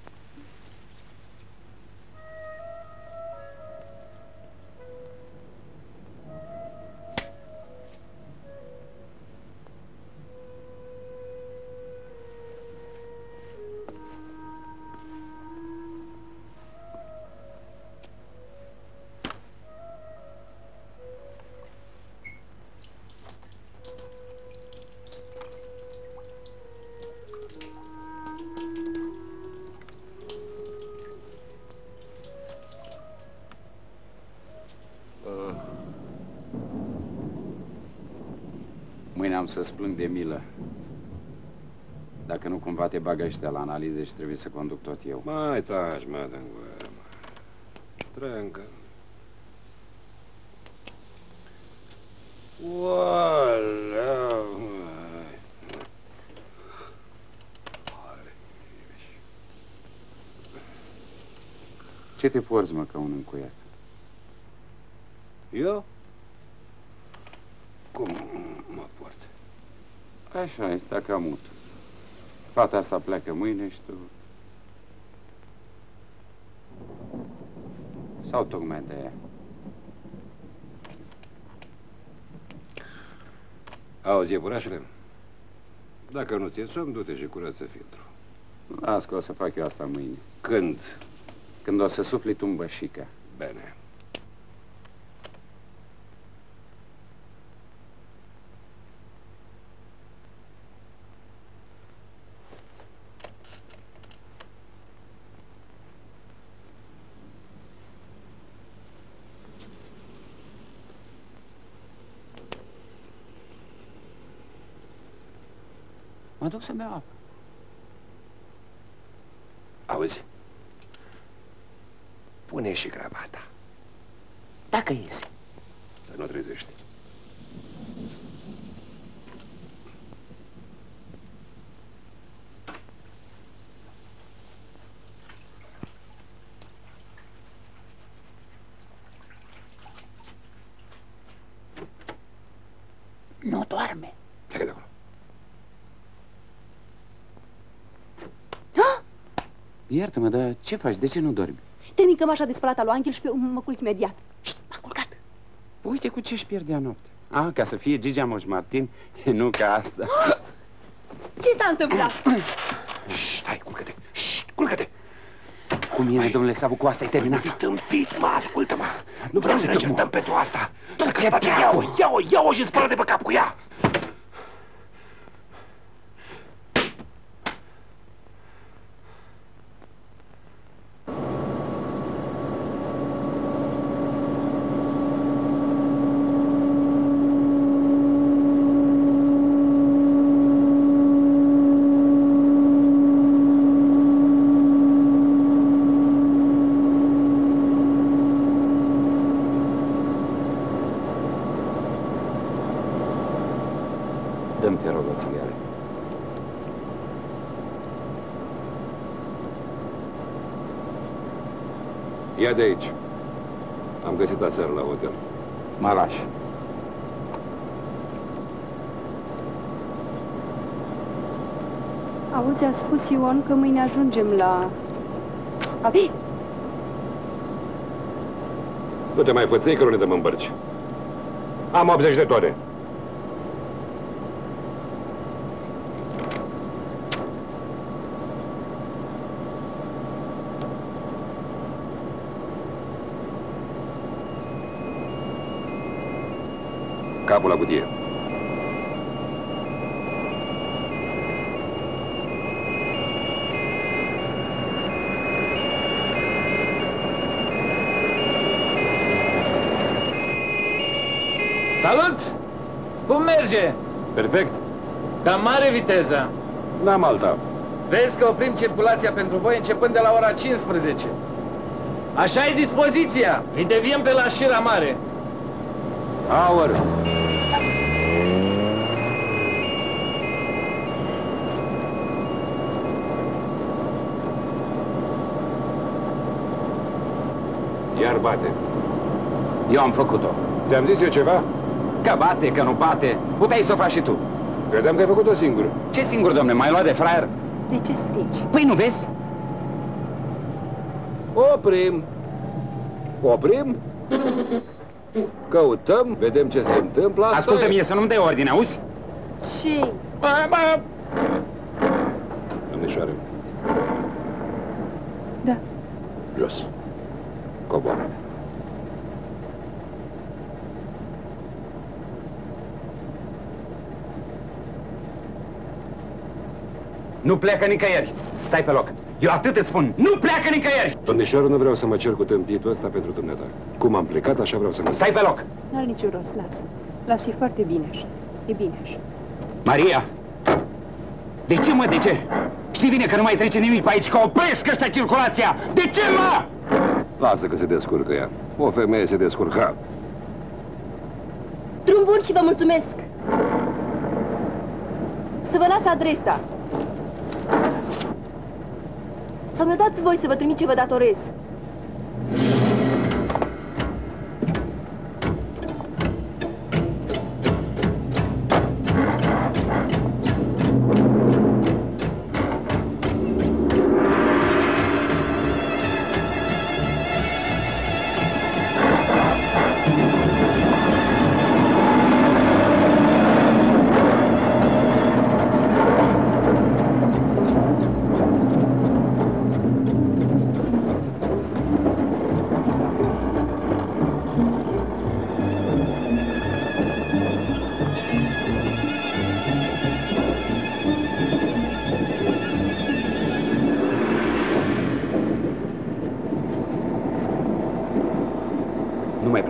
să-ți plâng de milă. Dacă nu cumva te bagă ăștia la analize și trebuie să conduc tot eu. Mai taci, mă, dă gură, mă. Trâncă. Oaleu, măi. Ce te porți, mă, ca un încuiat? Eu? Cum mă port? Așa, este ca mut. Fata asta pleacă mâine și tu... Sau tocmai de ea. Auzi, iepurașule? Dacă nu ți-e somn, du-te și curăță filtrul. Las că o să fac eu asta mâine. Când? Când o să sufli tu în bășica. Bine. Mă duc să beau apă. Auzi? Pune și cravata. Dacă iese. Să nu trezești. Nu doarme. Plecă de acolo. Iartă-mă, dar ce faci? De ce nu dormi? Termin cămașa de spălat al lui Angel și pe mă culc imediat. Șt, m-a culcat. Uite cu ce-și pierdea noapte. Ah, ca să fie Gigi Moș Martin, nu ca asta. Ce s-a întâmplat? Stai, culcă-te. Culcă-te. Cu mine, domnule Savu, cu asta e terminat. Ești tâmpit, mă, ascultă-mă. Nu vreau să ne Ascultă-mă. certăm pentru asta. Dacă Ce face, dracu? ia-o, ia-o, ia-o și spală de pe cap cu ea. Dă-mi, te rog, o țigară. Ia de aici. Am găsit aseară la hotel. Mă lași. Auzi, a spus Ion că mâine ajungem la... Abi, Nu te mai făței că nu ne dăm în bărci. Am 80 de tone. Capul la cutie. Salut! Cum merge? Perfect. Cam mare viteza. N-am alta. Vezi că oprim circulația pentru voi începând de la ora 15. Așa e dispoziția. Îi deviem pe la șira mare. Aur. Iar bate. Eu am făcut-o. Ți-am zis eu ceva? Că bate, că nu bate. Puteai să o faci și tu. Credeam că ai făcut-o singur. Ce singur, domne? Mai luat de fraier? de ce strici? Păi nu vezi? Oprim. Oprim. Căutăm, vedem ce se întâmplă. Asta Ascultă e. mie să nu-mi dai ordine, auzi? Ce? Bă, bă, Domnișoară, Da. jos. Coboară. Nu pleacă nicăieri. Stai pe loc. Eu atât îți spun. Nu pleacă nicăieri. Domnișoară, nu vreau să mă cer cu tâmpitul ăsta pentru dumneata. Cum am plecat, așa vreau să mă Stai pe loc. N-are niciun rost, lasă. Lasă, e foarte bine așa. E bine așa. Maria! De ce, mă, de ce? Știi bine că nu mai trece nimic pe aici, că opresc ăștia circulația! De ce, mă? Lasă că se descurcă ea. O femeie se descurca. Drum bun și vă mulțumesc. Să vă las adresa. Sau mi-o dați voi să vă trimit ce vă datorez.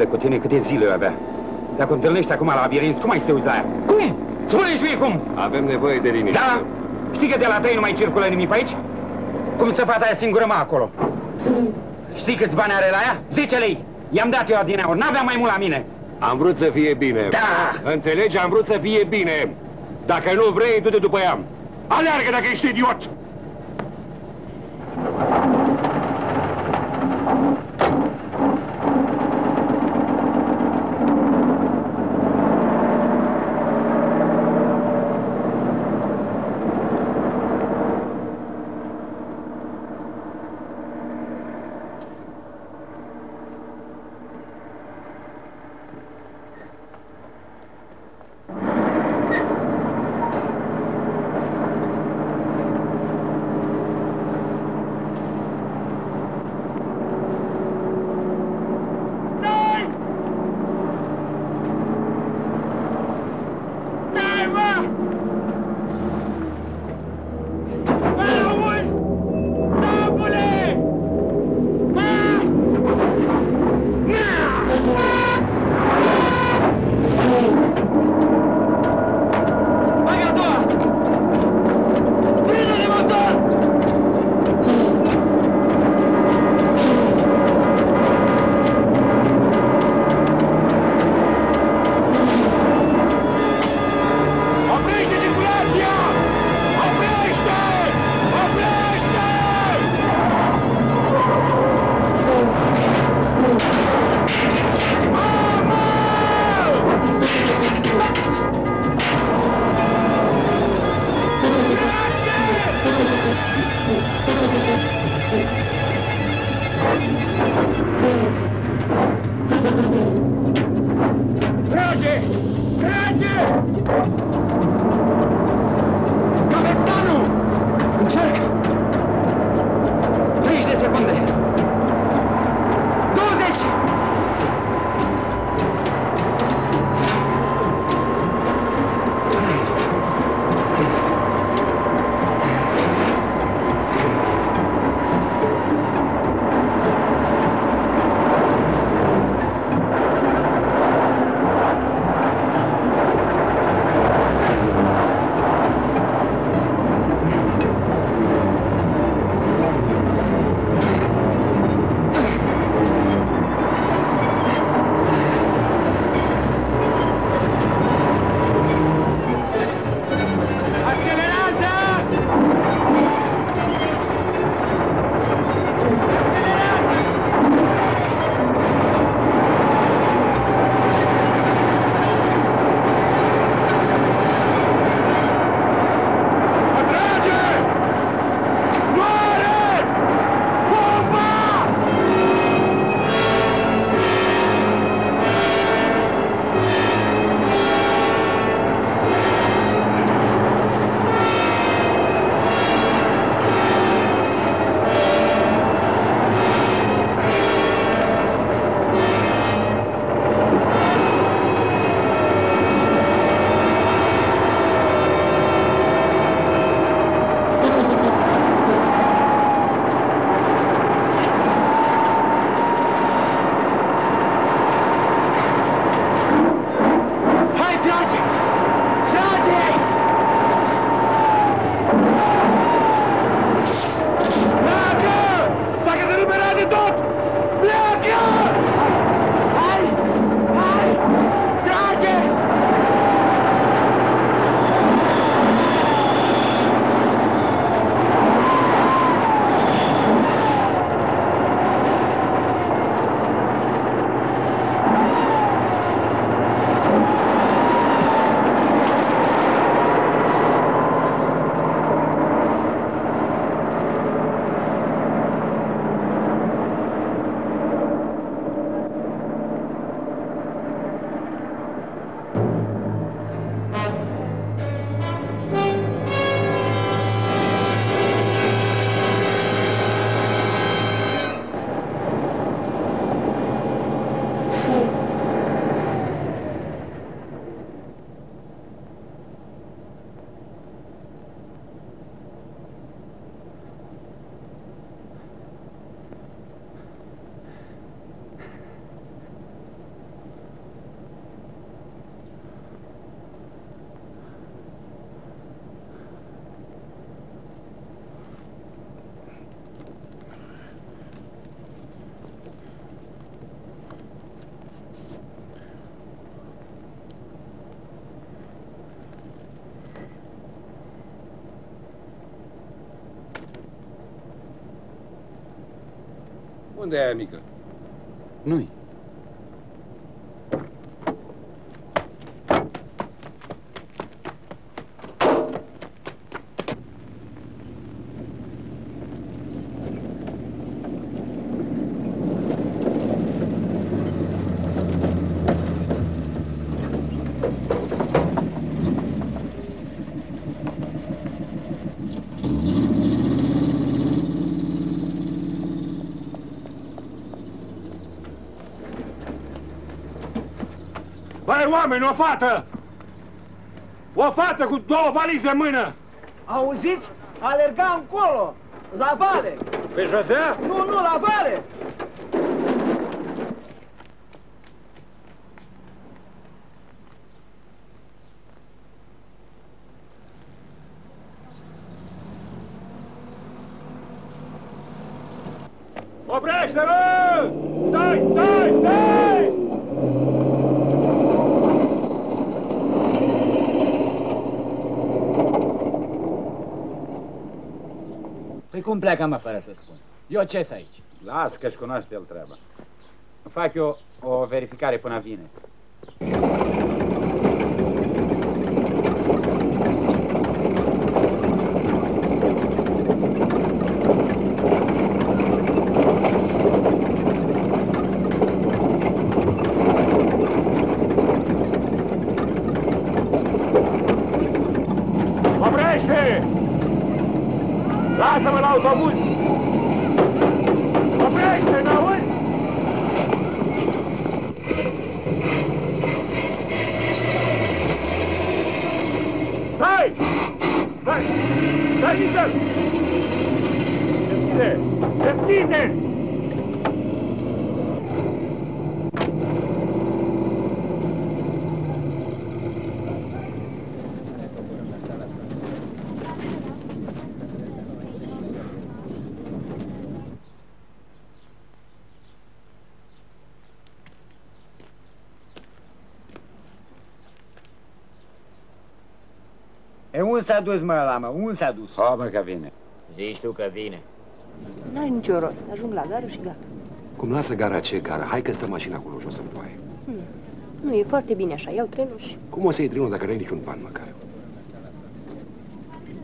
Nu mai plec cu tine câte zile eu avea. Dacă o întâlnești acum la labirint, cum ai să te uiți la ea? Cum? Spune-și mie cum! Avem nevoie de liniște. Da? Știi că de la trei nu mai circulă nimic pe aici? Cum să fata aia singură mă acolo? Știi câți bani are la ea? 10 lei. I-am dat eu adineauri, n-aveam mai mult la mine. Am vrut să fie bine. Da! Înțelegi? Am vrut să fie bine. Dacă nu vrei, du-te după ea. Aleargă dacă ești idiot! Unde oameni, o fată! O fată cu două valize în mână! Auziți? Alerga încolo, la vale. Pe Josea? Nu, nu, la vale. Oprește-mă! Stai, stai, stai! Păi cum pleacă, mă, fără să spun? Eu ce aici? Las că-și cunoaște el treaba. Fac eu o verificare până vine. Lasă-mă la autobuz! Oprește, n-auzi? Stai! Stai! Stai niște! Deschide! Deschide! E unde s-a dus, mă, la mă? Unde s-a dus? Ha, bă, că vine. Zici tu că vine. N-are nicio rost. Ajung la gară și gata. Cum lasă gara ce gara? Hai că stă mașina acolo jos în ploaie. Hmm. Nu, e foarte bine așa. Iau trenul și Cum o să iei trenul dacă nu ai niciun ban măcar?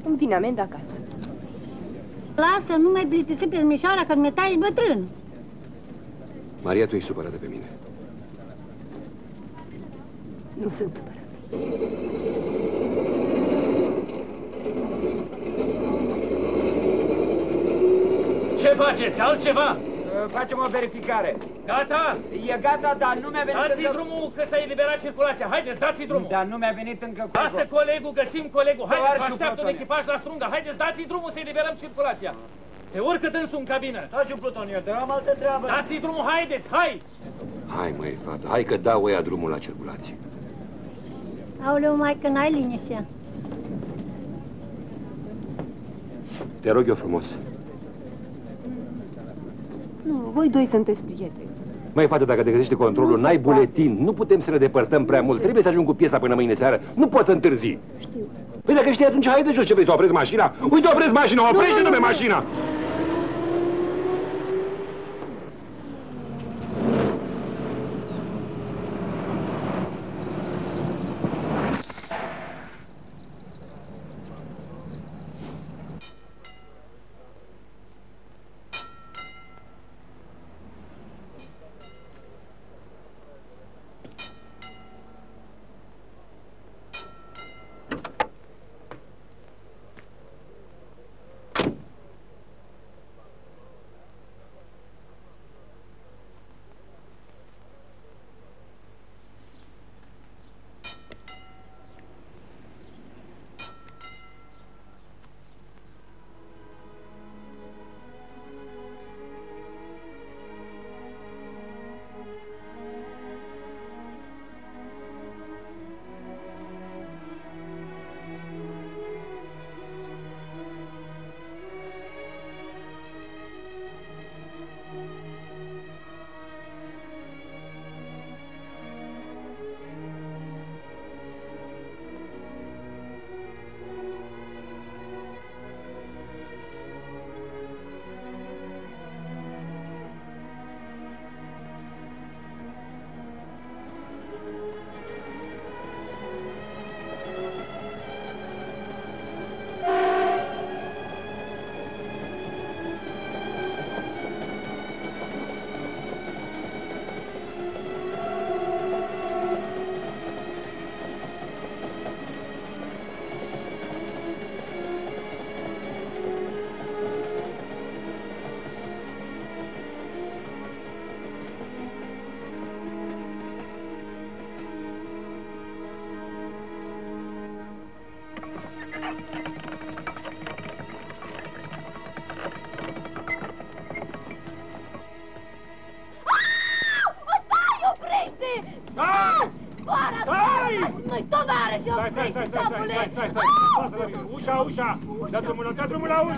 îmi vine amenda acasă. Lasă, nu mai plictisi pe mișoara că mi tai bătrân. Maria, tu ești supărată pe mine. Nu sunt supărat. Ce faceți? Altceva? Facem o verificare. Gata? E gata, dar nu mi-a venit Dați încă... drumul că s-a eliberat circulația. Haideți, dați drumul. Dar nu mi-a venit încă cu... Lasă colegul, găsim colegul. Haideți, vă Tovarășul așteaptă un Plutonie. echipaj la strungă. Haideți, dați drumul să eliberăm circulația. Se urcă dânsul în cabină. Taci un pluton, eu te am altă treabă. Dați drumul, haideți, hai! Hai, măi, fată, hai că dau ăia drumul la circulație. Aoleu, mai că n-ai liniștea. Te rog eu frumos. Nu, voi doi sunteți prieteni. Măi, fată, dacă te găsește controlul, n-ai buletin, nu putem să ne depărtăm prea mult. Trebuie să ajung cu piesa până mâine seară. Nu pot întârzi. Știu. Păi dacă știi, atunci hai de jos ce vrei, să oprezi mașina? Uite, oprezi mașina, oprește nu, pe nu. mașina!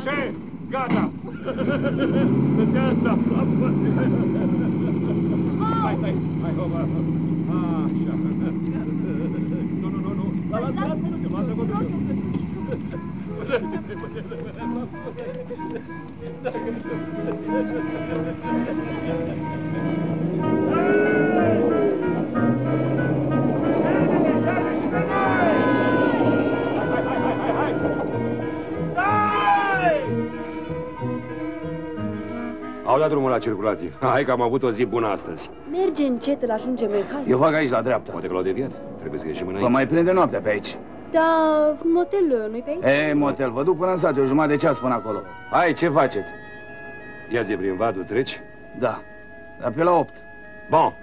Dă la circulație. Hai că am avut o zi bună astăzi. Merge încet, îl ajungem în hai. Eu fac aici la dreapta. Poate că l-au deviat. Trebuie să ieșim Vă înainte. mai prinde noaptea pe aici. Da, motel nu-i pe aici? E, motel, vă duc până în sat, o jumătate de ceas până acolo. Hai, ce faceți? Ia zi prin vadul, treci? Da, dar pe la 8. Bun,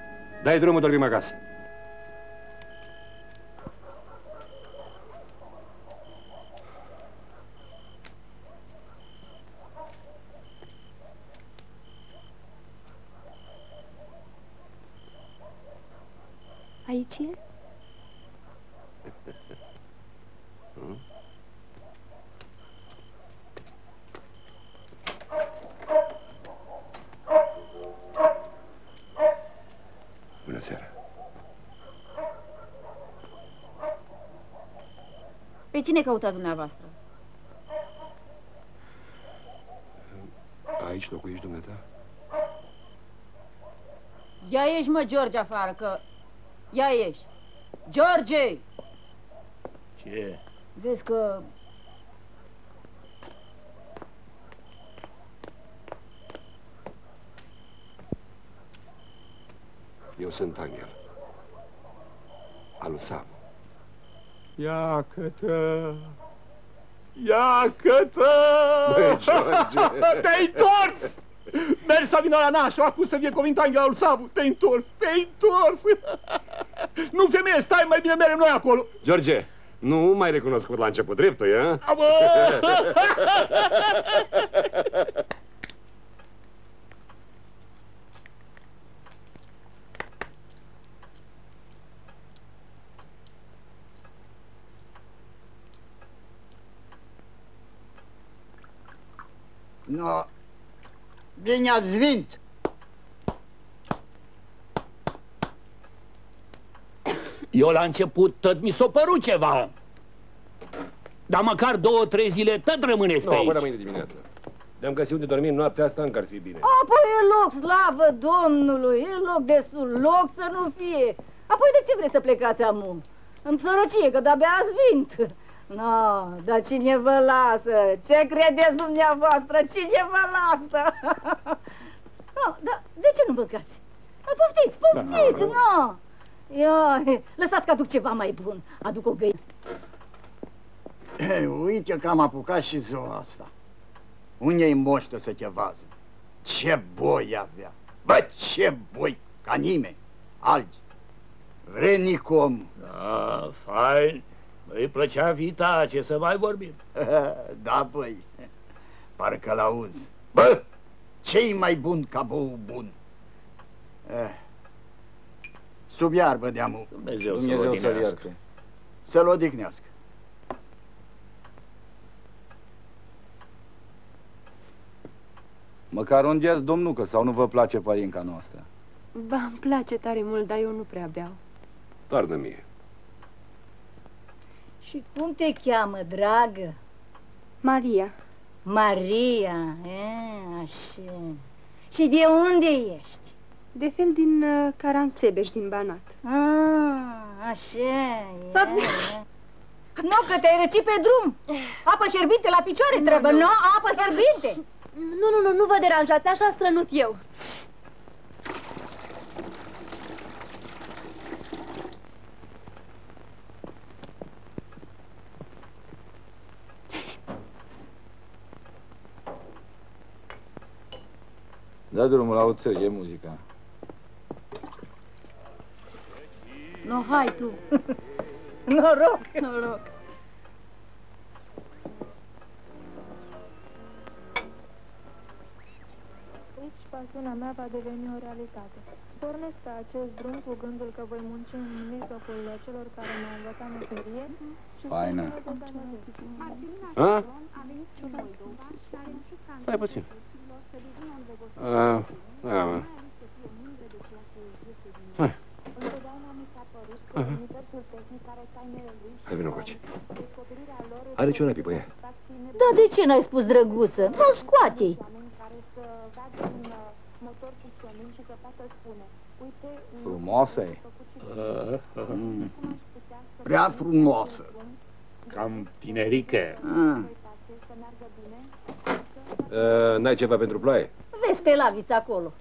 dai drumul, dormim acasă. Aici e? Hmm? Bună seara. Pe cine căutați dumneavoastră? Aici locuiești dumneata? Ia ieși, mă, George, afară, că... Ia ieși. George! Ce? Vezi că... Eu sunt Angel. Alu Samu. Ia cătă! Ia cătă! Băi, George! Te-ai întors! Mergi să vină la nașul, acum să vie cuvinte Angela Sabu. Te-ai întors, te-ai întors! nu, femeie, stai, mai bine merem noi acolo. George, nu mai recunoscut la început dreptul, e? Abă! No, bine ați venit! Eu la început tot mi s-a părut ceva. Dar măcar două, trei zile tot rămâneți Nu, pe până aici. mâine dimineață. Ne-am găsit unde dormim noaptea asta, încă ar fi bine. Apoi e loc, slavă Domnului, e loc destul, loc să nu fie. Apoi de ce vreți să plecați amu? În sărăcie, că de-abia ați vint. No, dar cine vă lasă? Ce credeți dumneavoastră? Cine vă lasă? no, dar de ce nu mâncați? Da, Poftiți, poftiți, no! Ia, lăsați că aduc ceva mai bun. Aduc o găină. Uite că am apucat și ziua asta. Unde-i moștă să te vază? Ce boi avea! Bă, ce boi! Ca nimeni! Algi! Vrenic om! Da, fain. Îi plăcea vita, ce să mai vorbim. da, băi, parcă l-auzi. Bă, ce mai bun ca bou bun? Eh, sub iarbă de-amu. Dumnezeu, Dumnezeu să-l să-l odihnească. ierte. Să-l odihnească. Măcar un gest, domnucă, sau nu vă place părinca noastră? Ba, îmi place tare mult, dar eu nu prea beau. Doar de mie. Și cum te cheamă, dragă? Maria. Maria, e, așa. Și de unde ești? De fel din uh, Caransebeș, din Banat. Ah, așa e. Nu, că te-ai răcit pe drum. Apă fierbinte la picioare trebuie, nu? Apă fierbinte. Nu, nu, nu, nu vă deranjați, așa strănut eu. Da drumul la oțel, e muzica. No, hai tu. Noroc. Noroc. Pasiunea mea va deveni o realitate. Pornesc pe acest drum cu gândul că voi munci în mijlocul celor care mi-au învățat meserie și Faină. Ha? Ha? Stai puțin. Uh, da, mă. Hai. Aha. Hai, vină cu aici. Are ce pe ea. Dar de ce n-ai spus, drăguță? Nu scoate-i. Frumoasă e. Mm. Prea frumoasă. Cam tinerică. Ah. Uh, N-ai ceva pentru ploaie? Vezi pe laviță acolo.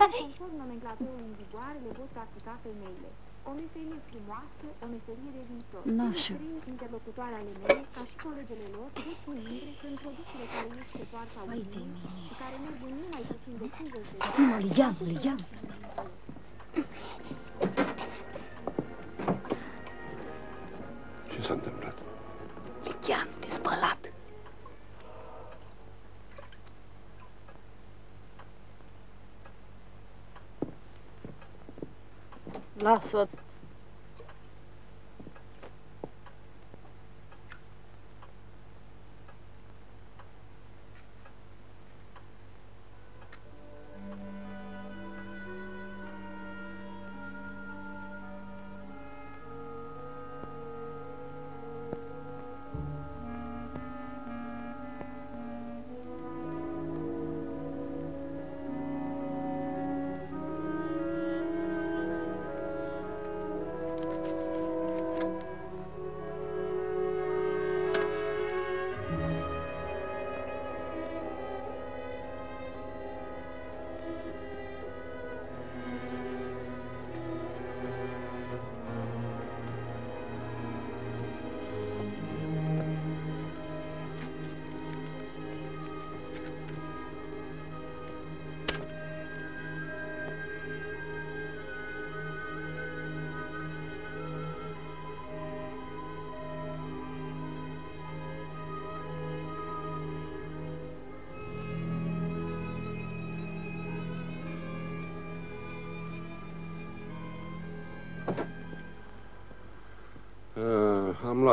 care, conform nomenclaturii în vigoare, le pot practica femeile. O meserie frumoasă, o meserie de viitor. Nașă. Prin interlocutoare ale mele, ca și colegele lor, pot mândre când produsele care ies pe poarta Uniunii și care merg în numai puțin de 50 de Acum îl iau, îl iau. Ce s-a întâmplat? Chiar de spălat. Lasă-o. Uh,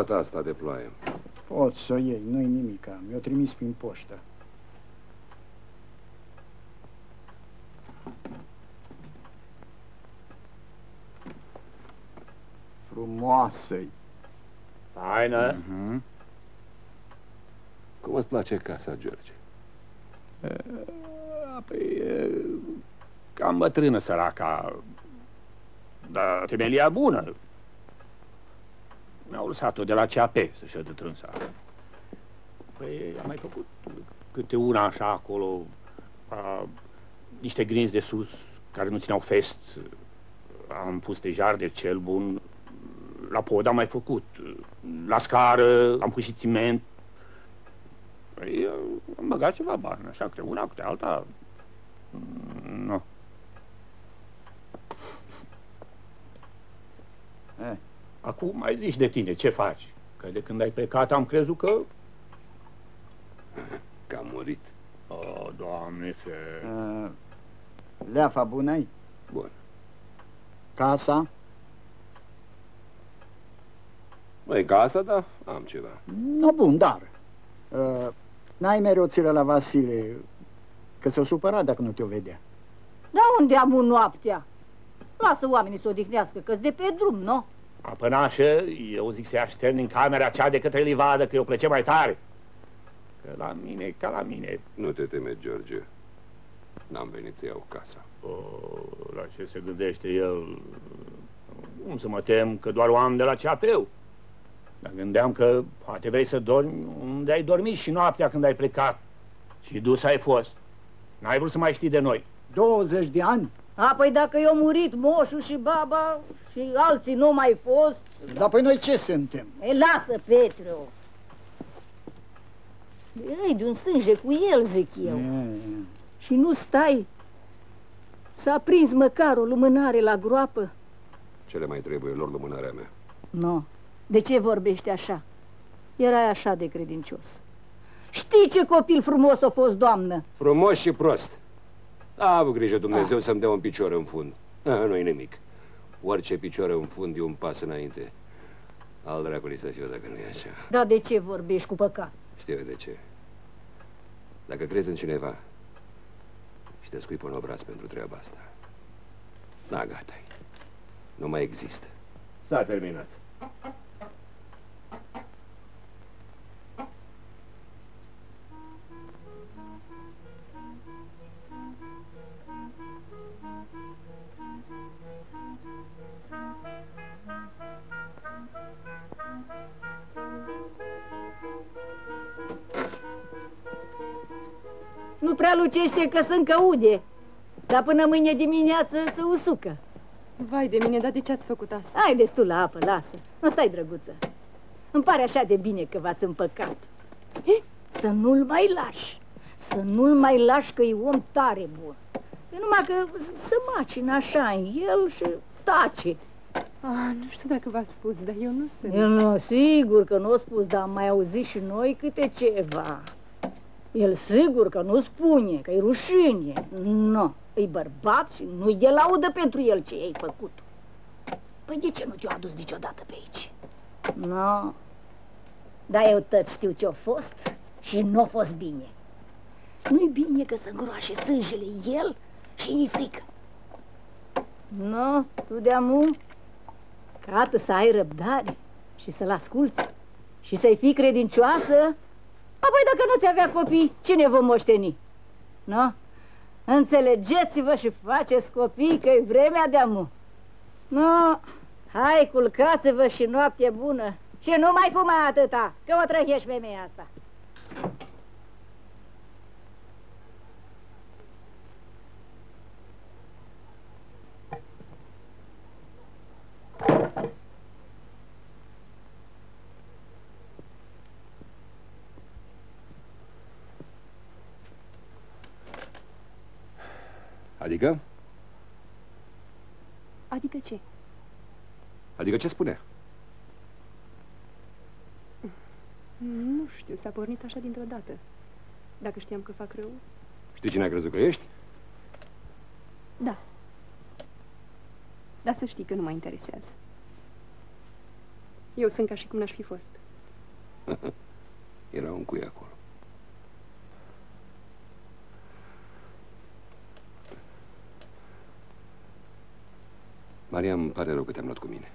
am luat asta de ploaie. Poți să o iei, nu-i nimica. Mi-o trimis prin poștă. Frumoasă-i. Faină. Uh-huh. Cum îți place casa, George? Păi, e, cam bătrână săraca, dar temelia bună. Mi-au lăsat-o de la CAP să ședă trânsa. Păi am mai făcut câte una așa acolo, a, niște grinzi de sus care nu țineau fest. Am pus de de cel bun, la pod am mai făcut, la scară am pus și ciment. Păi, am băgat ceva bani, așa, câte una, câte alta. Mm, Nu. Eh. Acum mai zici de tine, ce faci? Că de când ai plecat am crezut că... Că am murit. Oh, Doamne, fe... Uh, leafa bună -i? Bun. Casa? Măi, casa, da, am ceva. No, bun, dar... Uh, n-ai mereu țiră la Vasile, că s-o supăra dacă nu te-o vedea. Dar unde am un noaptea? Lasă oamenii să odihnească, că de pe drum, nu? Apănașă, eu zic să-i aștern în camera cea de către livadă, că eu plece mai tare. Că la mine e ca la mine. Nu te teme, George. N-am venit să iau casa. O, la ce se gândește el? Cum să mă tem că doar o am de la ceapeu? Dar gândeam că poate vrei să dormi unde ai dormit și noaptea când ai plecat. Și dus ai fost. N-ai vrut să mai știi de noi. 20 de ani? A, păi dacă eu murit moșul și baba și alții nu mai fost... Dar păi noi ce suntem? E, lasă, Petru. Ei, de un sânge cu el, zic eu. E, Și nu stai S-a prins măcar o lumânare la groapă? Ce le mai trebuie lor lumânarea mea? Nu. De ce vorbești așa? Erai așa de credincios. Știi ce copil frumos a fost, doamnă? Frumos și prost. A avut grijă Dumnezeu să-mi dea un picior în fund. Nu-i nimic. Orice picior în fund e un pas înainte. Al dracului să fiu dacă nu e așa. Da, de ce vorbești cu păcat? Știu eu de ce. Dacă crezi în cineva și te scui pe un obraz pentru treaba asta, da, gata -i. Nu mai există. S-a terminat. Nu prea lucește că sunt căude, dar până mâine dimineață se usucă. Vai de mine, dar de ce ați făcut asta? Ai destul la apă, lasă. Nu stai, drăguță. Îmi pare așa de bine că v-ați împăcat. He? Să nu-l mai lași. Să nu-l mai lași că e om tare bun. E numai că să macină așa în el și tace. Ah, nu știu dacă v-a spus, dar eu nu sunt. El nu, sigur că nu a spus, dar am mai auzit și noi câte ceva. El sigur că nu spune, că e rușine. Nu, e bărbat și nu-i de laudă pentru el ce ai făcut. Păi de ce nu te-o adus niciodată pe aici? Nu, dar eu tot știu ce-a fost și nu a fost bine. Nu-i bine că să îngroașe sângele el și e frică. Nu, tu de amu, cată să ai răbdare și să-l asculți și să-i fii credincioasă Apoi dacă nu ți avea copii, cine vă moșteni? Nu? Înțelegeți-vă și faceți copii că e vremea de amu. Nu, hai culcați-vă și noapte bună. Și nu mai fuma atâta, că o trăiești femeia asta. Adică? Adică ce? Adică ce spune? Nu știu, s-a pornit așa dintr-o dată. Dacă știam că fac rău? Știi cine a crezut că ești? Da. Dar să știi că nu mă interesează. Eu sunt ca și cum n-aș fi fost. Era un cui acolo. Maria, îmi pare rău că te-am luat cu mine.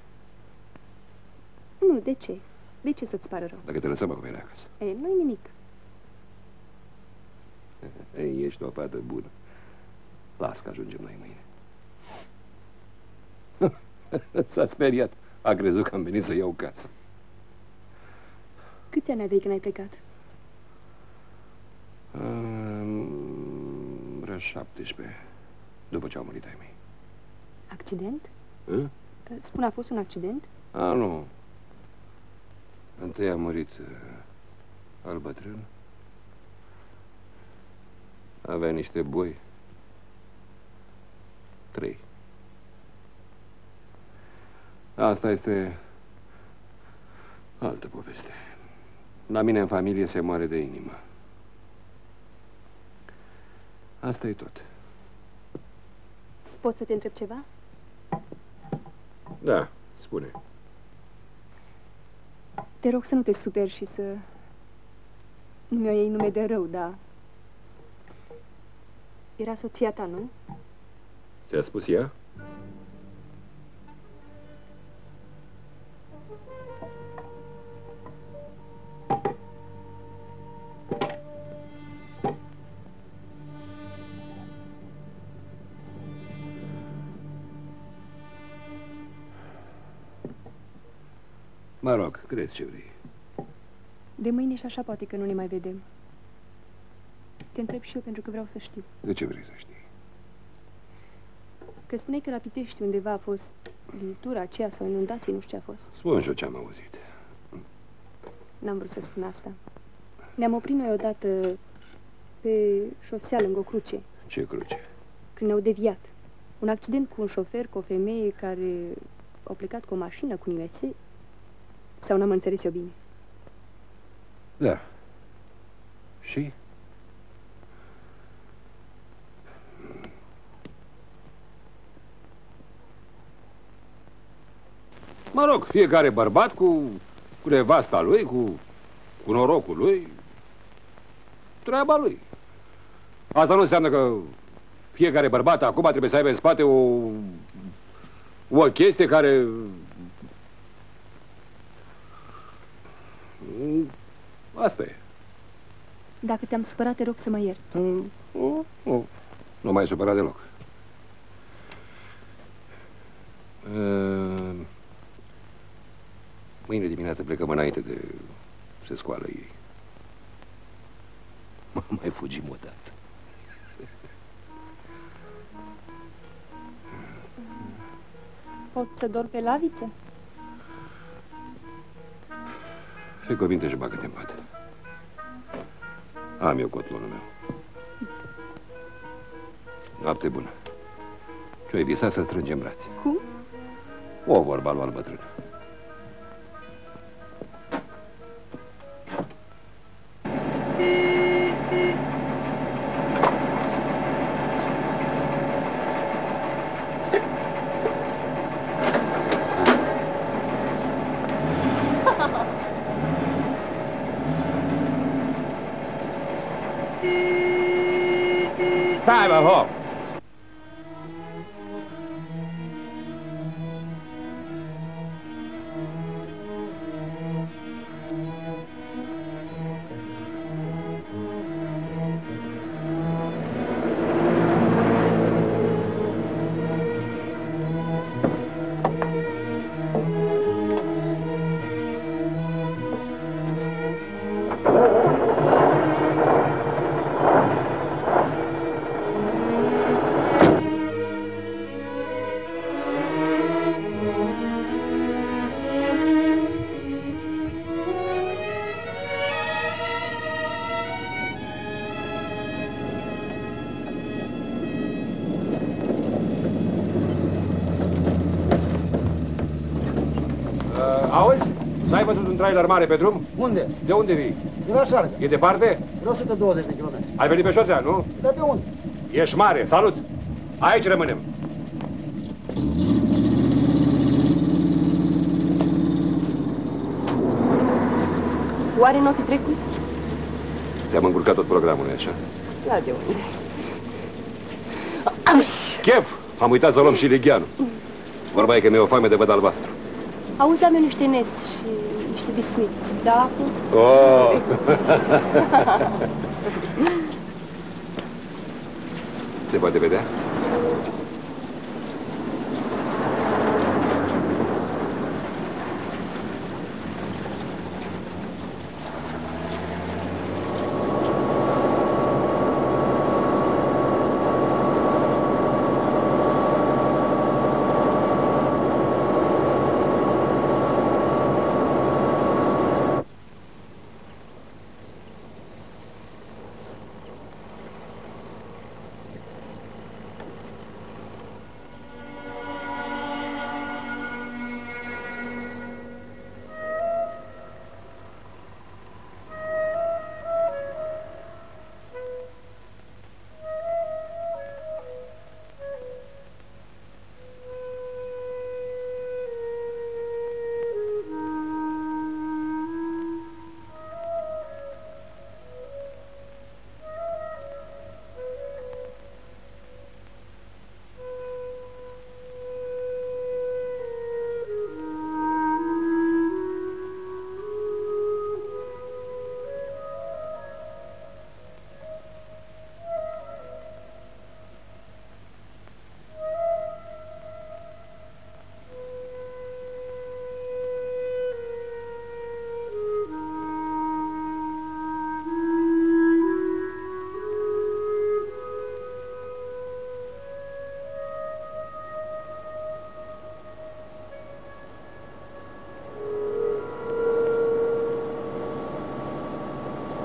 Nu, de ce? De ce să-ți pară rău? Dacă te lăsăm acum acasă. Ei, nu-i nimic. Ei, ești o fată bună. Las că ajungem noi mâine. S-a speriat. A crezut că am venit să iau casă. Câți ani aveai când ai plecat? Vreo 17. După ce au murit ai mei. Accident? A? Spune, a fost un accident? A, nu. Întâi a murit uh, al bătrân. Avea niște boi. Trei. Asta este altă poveste. La mine în familie se moare de inimă. Asta e tot. Pot să te întreb ceva? Da, spune. Te rog să nu te superi și să nu mi-o iei nume de rău, da. Era soția ta, nu? Ți-a spus ea? Mă rog, crezi ce vrei. De mâine și așa poate că nu ne mai vedem. Te întreb și eu pentru că vreau să știu. De ce vrei să știi? Că spuneai că la Pitești undeva a fost lintura aceea sau inundații, nu știu ce a fost. Spun și eu ce am auzit. N-am vrut să spun asta. Ne-am oprit noi odată pe șosea lângă o cruce. Ce cruce? Când ne-au deviat. Un accident cu un șofer, cu o femeie care au plecat cu o mașină, cu nimese. Sau n-am înțeles eu bine? Da. Și? Mă rog, fiecare bărbat cu, cu nevasta lui, cu, cu norocul lui, treaba lui. Asta nu înseamnă că fiecare bărbat acum trebuie să aibă în spate o, o chestie care... Asta e. Dacă te-am supărat, te rog să mă iert. Nu, nu, nu mai supărat deloc. Uh, Mâine dimineață plecăm înainte de se scoală ei. Mai fugim o dată. Pot să dor pe laviță? Fii cu minte și bagă-te în pat. Am eu cotlonul meu. Noapte bună. Ce-ai visat să strângem brațe? Cum? O vorba lui al bătrân. Trailer mare pe drum? Unde? De unde vii? Din la șargă. E departe? Vreo 120 de kilometri. Ai venit pe șosea, nu? Dar pe unde? Ești mare, salut! Aici rămânem. Oare nu o fi trecut? Ți-am încurcat tot programul, nu așa? La de unde? Chef! Am uitat să luăm și ligheanul. Vorba e că mi-e o foame de văd albastru. Auzi, am eu niște nes și niște biscuiți. Da, acum? Oh! Se poate vedea?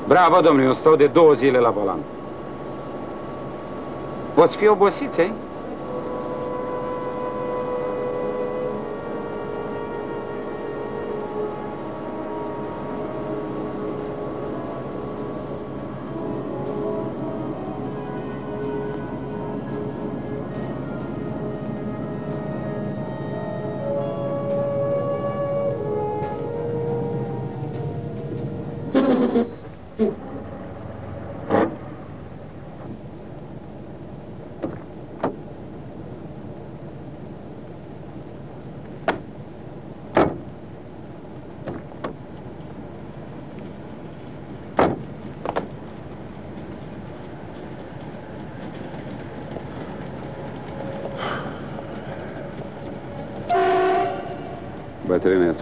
Bravo, domnule, eu stau de două zile la volan. Poți fi obosiți, eh?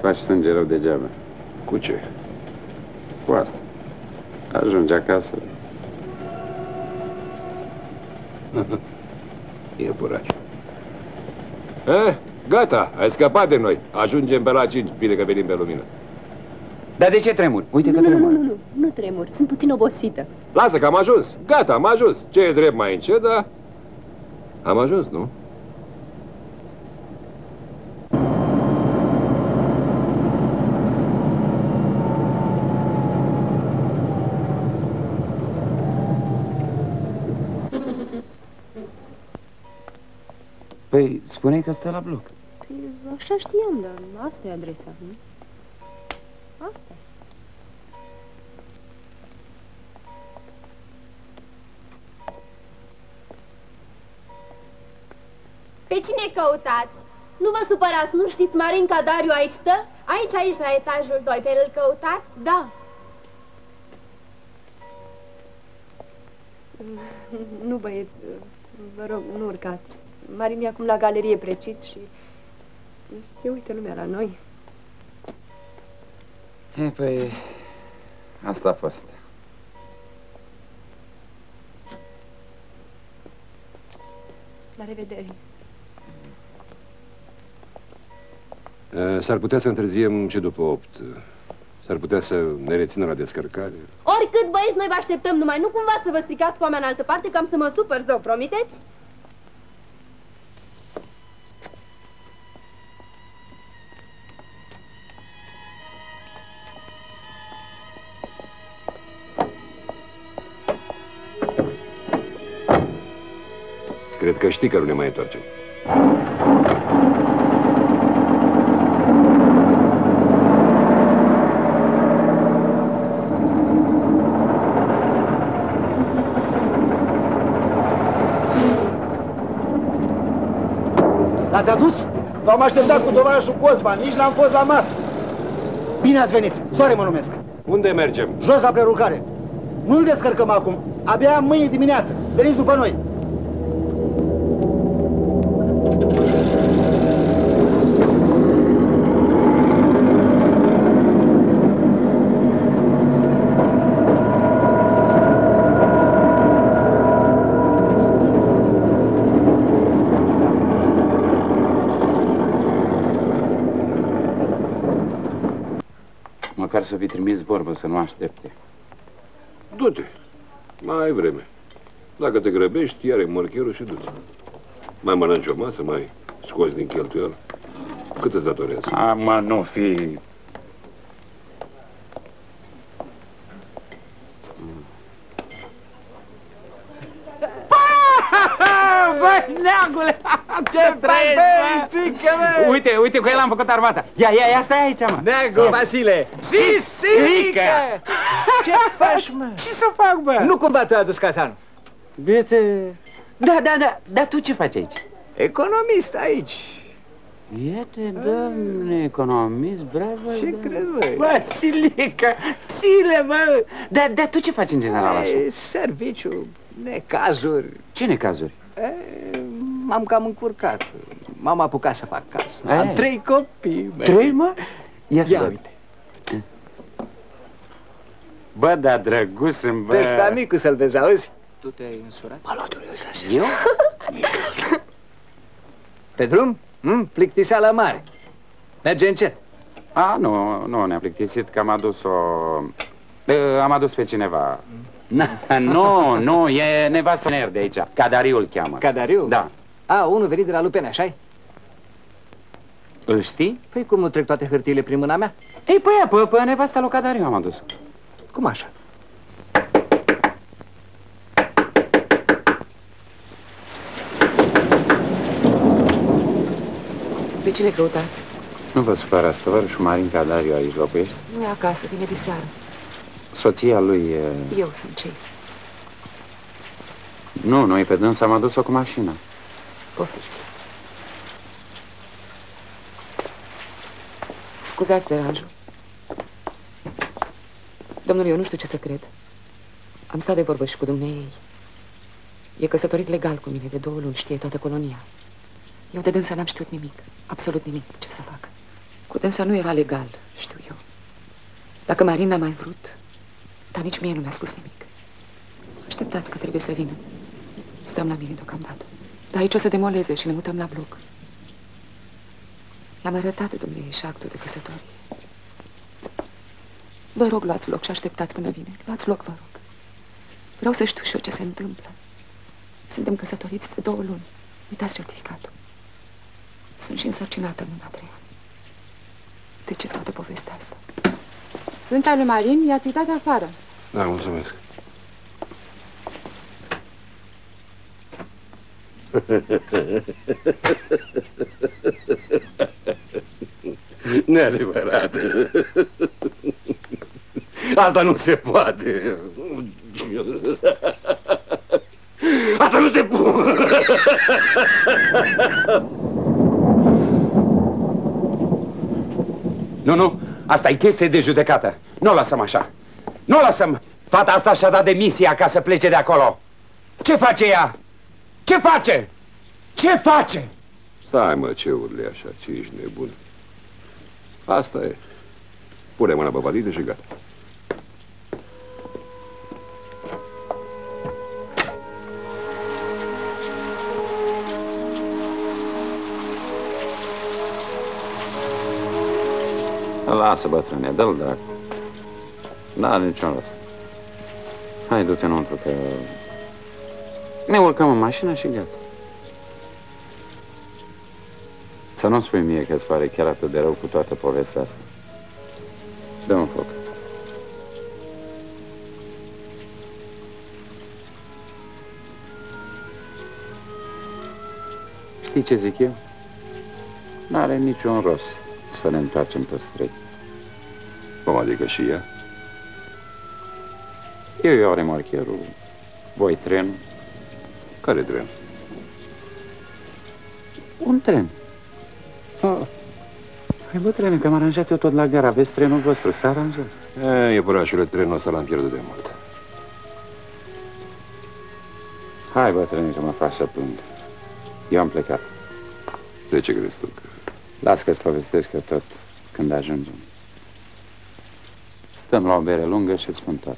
Faci sânge rău degeaba. Cu ce? Cu asta. Ajungi acasă. E buraci. Eh, gata, ai scăpat de noi. Ajungem pe la 5, bine că venim pe lumină. Dar de ce tremur? Uite că Nu, nu, tremur. nu, nu, nu, nu tremur, sunt puțin obosită. Lasă că am ajuns. Gata, am ajuns. Ce e drept mai încet, dar... Am ajuns, nu? Păi, spune că stă la bloc. Păi, așa știam, dar asta e adresa, nu? Asta e. Pe cine căutați? Nu vă supărați, nu știți, Marin Cadariu aici stă? Aici, aici, la etajul 2, pe el îl căutați? Da. Nu, băieți, vă rog, nu urcați. Marin e acum la galerie precis și se uită lumea la noi. E, păi, asta a fost. La revedere. Eh, S-ar putea să întârziem și după 8. S-ar putea să ne rețină la descărcare. Oricât băieți, noi vă așteptăm, numai nu cumva să vă stricați foamea în altă parte, că am să mă supăr zău, promiteți? Cred că știi că nu ne mai întoarcem. L-ați adus? V-am așteptat cu tovarășul Cosma, nici n-am fost la masă. Bine ați venit, Soare mă numesc. Unde mergem? Jos la prerucare. Nu-l descărcăm acum, abia mâine dimineață. Veniți după noi. Măcar să fi trimis vorbă să nu aștepte. Du-te. Mai ai vreme. Dacă te grăbești, iar morcherul și du-te. Mai mănânci o masă, mai scoți din cheltuială. Cât îți datorează? A, mă, nu fi... Băi, neagule! Ce trăiești, bă? trăiești, bă? Uite, uite, cu el am făcut armata. Ia, ia, ia, stai aici, mă. Neagu, Vasile! Sisică! Ce faci, mă? Ce să fac, bă? Nu cumva te-a adus Cazan? Biete... Da, da, da, dar tu ce faci aici? Economist aici. Iată, domne, economist, bravo. Ce da. crezi, băi? Vasilica, cine, bă? Dar, dar tu ce faci în general așa? E, serviciu, necazuri. Ce necazuri? E, m-am cam încurcat. M-am apucat să fac casă. E. Am trei copii, băi. Trei, mă? Ia, să Ia văd. uite. Bă, da, drăguț îmi, bă. Pe ăsta micu să-l vezi, auzi? Tu te-ai însurat? Palotul Eu? Pe drum? Mm, plictiseală mare. Merge încet. A, nu, nu ne-a plictisit că am adus-o... E, Am adus pe cineva. Na, nu, nu, e nevastă ner de aici. Cadariu îl cheamă. Cadariu? Da. A, unul venit de la Lupene, așa Îl știi? Păi cum nu trec toate hârtiile prin mâna mea? Ei, păi, ea, pe, pe nevasta lui Cadariu am adus. Cum așa? Pe cine căutați? Nu vă supărați, tovarășul Marin Cadariu aici locuiește? Nu e acasă, vine de seară. Soția lui e... Eu sunt cei. Nu, noi pe dâns am adus-o cu mașina. Poftiți. Scuzați deranjul. Domnule, eu nu știu ce să cred. Am stat de vorbă și cu dumneei. E căsătorit legal cu mine de două luni, știe toată colonia. Eu de dânsă n-am știut nimic, absolut nimic. Ce să fac? Cu dânsa nu era legal, știu eu. Dacă Marin n-a mai vrut, dar nici mie nu mi-a spus nimic. Așteptați că trebuie să vină. Stăm la mine deocamdată. Dar aici o să demoleze și ne mutăm la bloc. I-am arătat dumnei și actul de căsătorie. Vă rog, luați loc și așteptați până vine. Luați loc, vă rog. Vreau să știu și eu ce se întâmplă. Suntem căsătoriți de două luni. Uitați certificatul. Sunt și însărcinată în luna trei ani. De ce toată povestea asta? Sunt ale Marin, i-ați uitat afară. Da, mulțumesc. Neadevărat. Asta nu se poate. Asta nu se poate. Nu, nu, asta e chestie de judecată. Nu o lăsăm așa. Nu o lăsăm. Fata asta și-a dat demisia ca să plece de acolo. Ce face ea? Ce face? Ce face? Stai, mă, ce urli așa, ce ești nebun. Asta e. Pune mâna pe valiză și gata. Lasă, bătrâne, dă-l dracu. N-are niciun rost. Hai, du-te înăuntru, că... Ne urcăm în mașină și gata. Să nu spui mie că îți pare chiar atât de rău cu toată povestea asta. dă un foc. Știi ce zic eu? N-are niciun rost să ne întoarcem pe străi. Cum adică și ea? Eu iau remorcherul, voi tren. Care tren? Un tren. Oh. Hai bătrâne, că am aranjat eu tot la gara. Aveți trenul vostru, s-a aranjat. E, iepurașule, trenul ăsta l-am pierdut de mult. Hai, bătrâne, că mă faci să plâng. Eu am plecat. De ce crezi tu? Că... Las că-ți povestesc eu tot când ajungem. Stăm la o bere lungă și îți spun tot.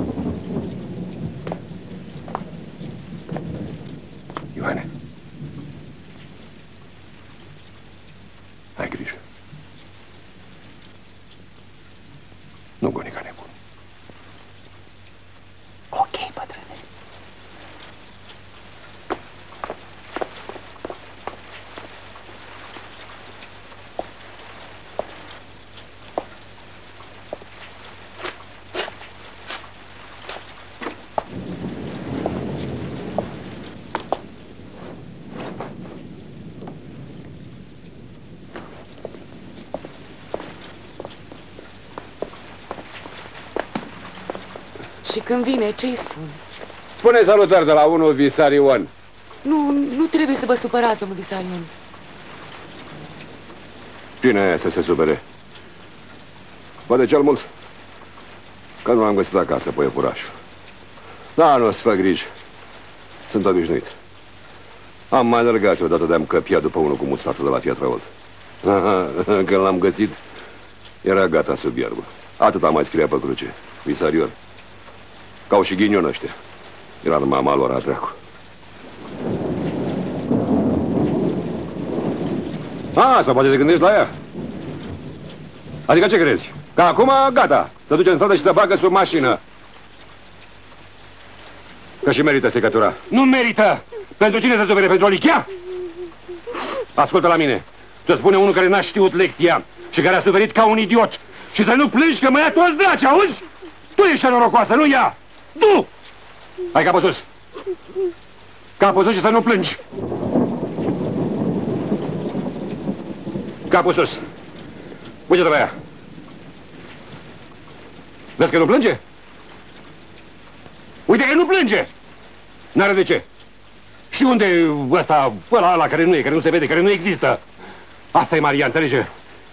Și când vine, ce-i spun? Spune salutări de la unul Visarion. Nu, nu trebuie să vă supărați, domnul Visarion. Cine e să se supere? Poate cel mult că nu l-am găsit acasă pe iepurașul. Da, nu, să fac griji. Sunt obișnuit. Am mai alergat odată de-am căpia după unul cu mustață de la Piatra Olt. Când l-am găsit, era gata sub iarbă. Atât am mai scria pe cruce. Visarion. Ca au și ghinion ăștia. Era numai malora dracu. A, sau poate te gândești la ea. Adică ce crezi? Că acum, gata, să duce în stradă și să bagă sub mașină. Că și merită secătura. Nu merită! Pentru cine să supere? Pentru Olichia? Ascultă la mine. Să spune unul care n-a știut lecția și care a suferit ca un idiot. Și să nu plângi că mă ia toți draci, auzi? Tu ești norocoasă, nu ea! Tu! Hai capul sus! Capul sus și să nu plângi! Capul sus! Uite-te la ea! Vezi că nu plânge? Uite că nu plânge! N-are de ce. Și unde e ăsta, ăla, ăla care nu e, care nu se vede, care nu există? Asta e Maria, înțelege?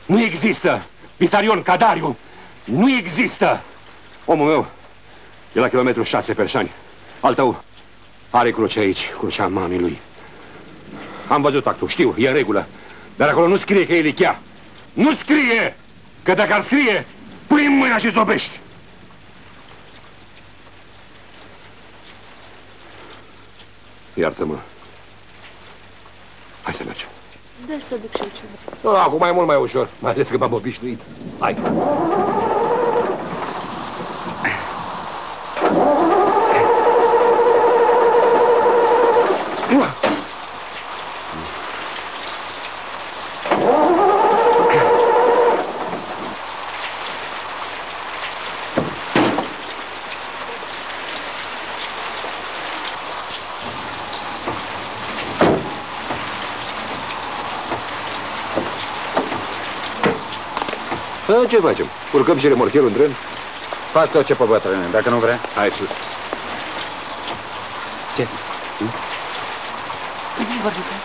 Nu există! Visarion, Cadariu! Nu există! Omul meu e la kilometru șase perșani. Al tău are cruce aici, crucea mamii lui. Am văzut actul, știu, e în regulă. Dar acolo nu scrie că e lichea. Nu scrie! Că dacă ar scrie, pui în mâna și zobești. Iartă-mă. Hai să mergem. Dă să duc și eu ceva. Nu, acum e mult mai ușor, mai ales că m-am obișnuit. Hai. Să ce facem? Urcăm și remorcherul în tren? Faci tot ce pe bătrâne, dacă nu vrea. Hai sus. Ce? Nu vă rugăm.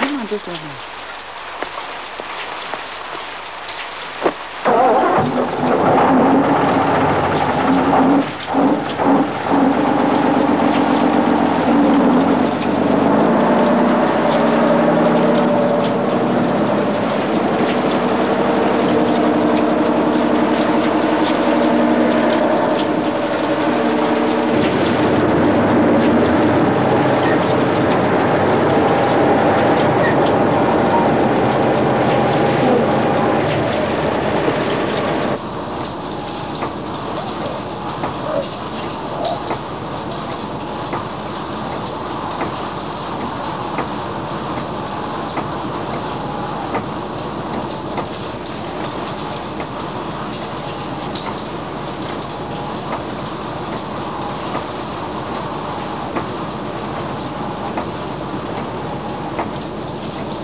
Nu mă duc la voi.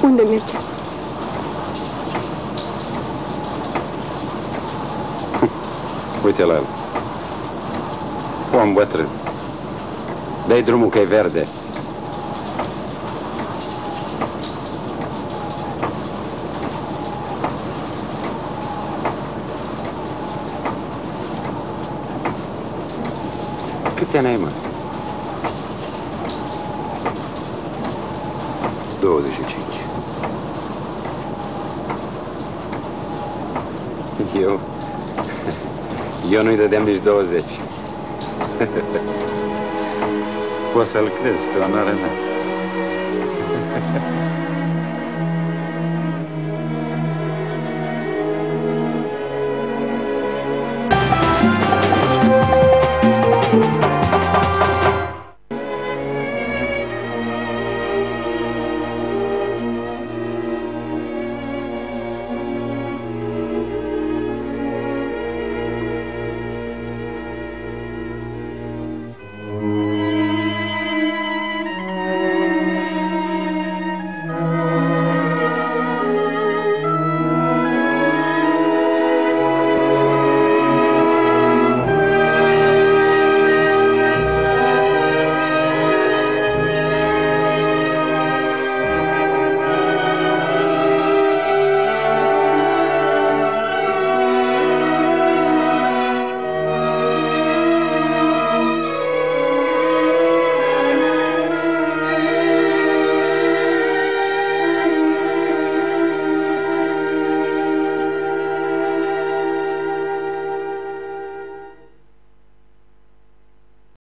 Unde merge? Uite la el. Om bătrân. Dai drumul că e verde. Câți ani ai, mă? 25. Eu... Eu nu-i dădeam nici 20. Poți să-l crezi pe onoarea mea.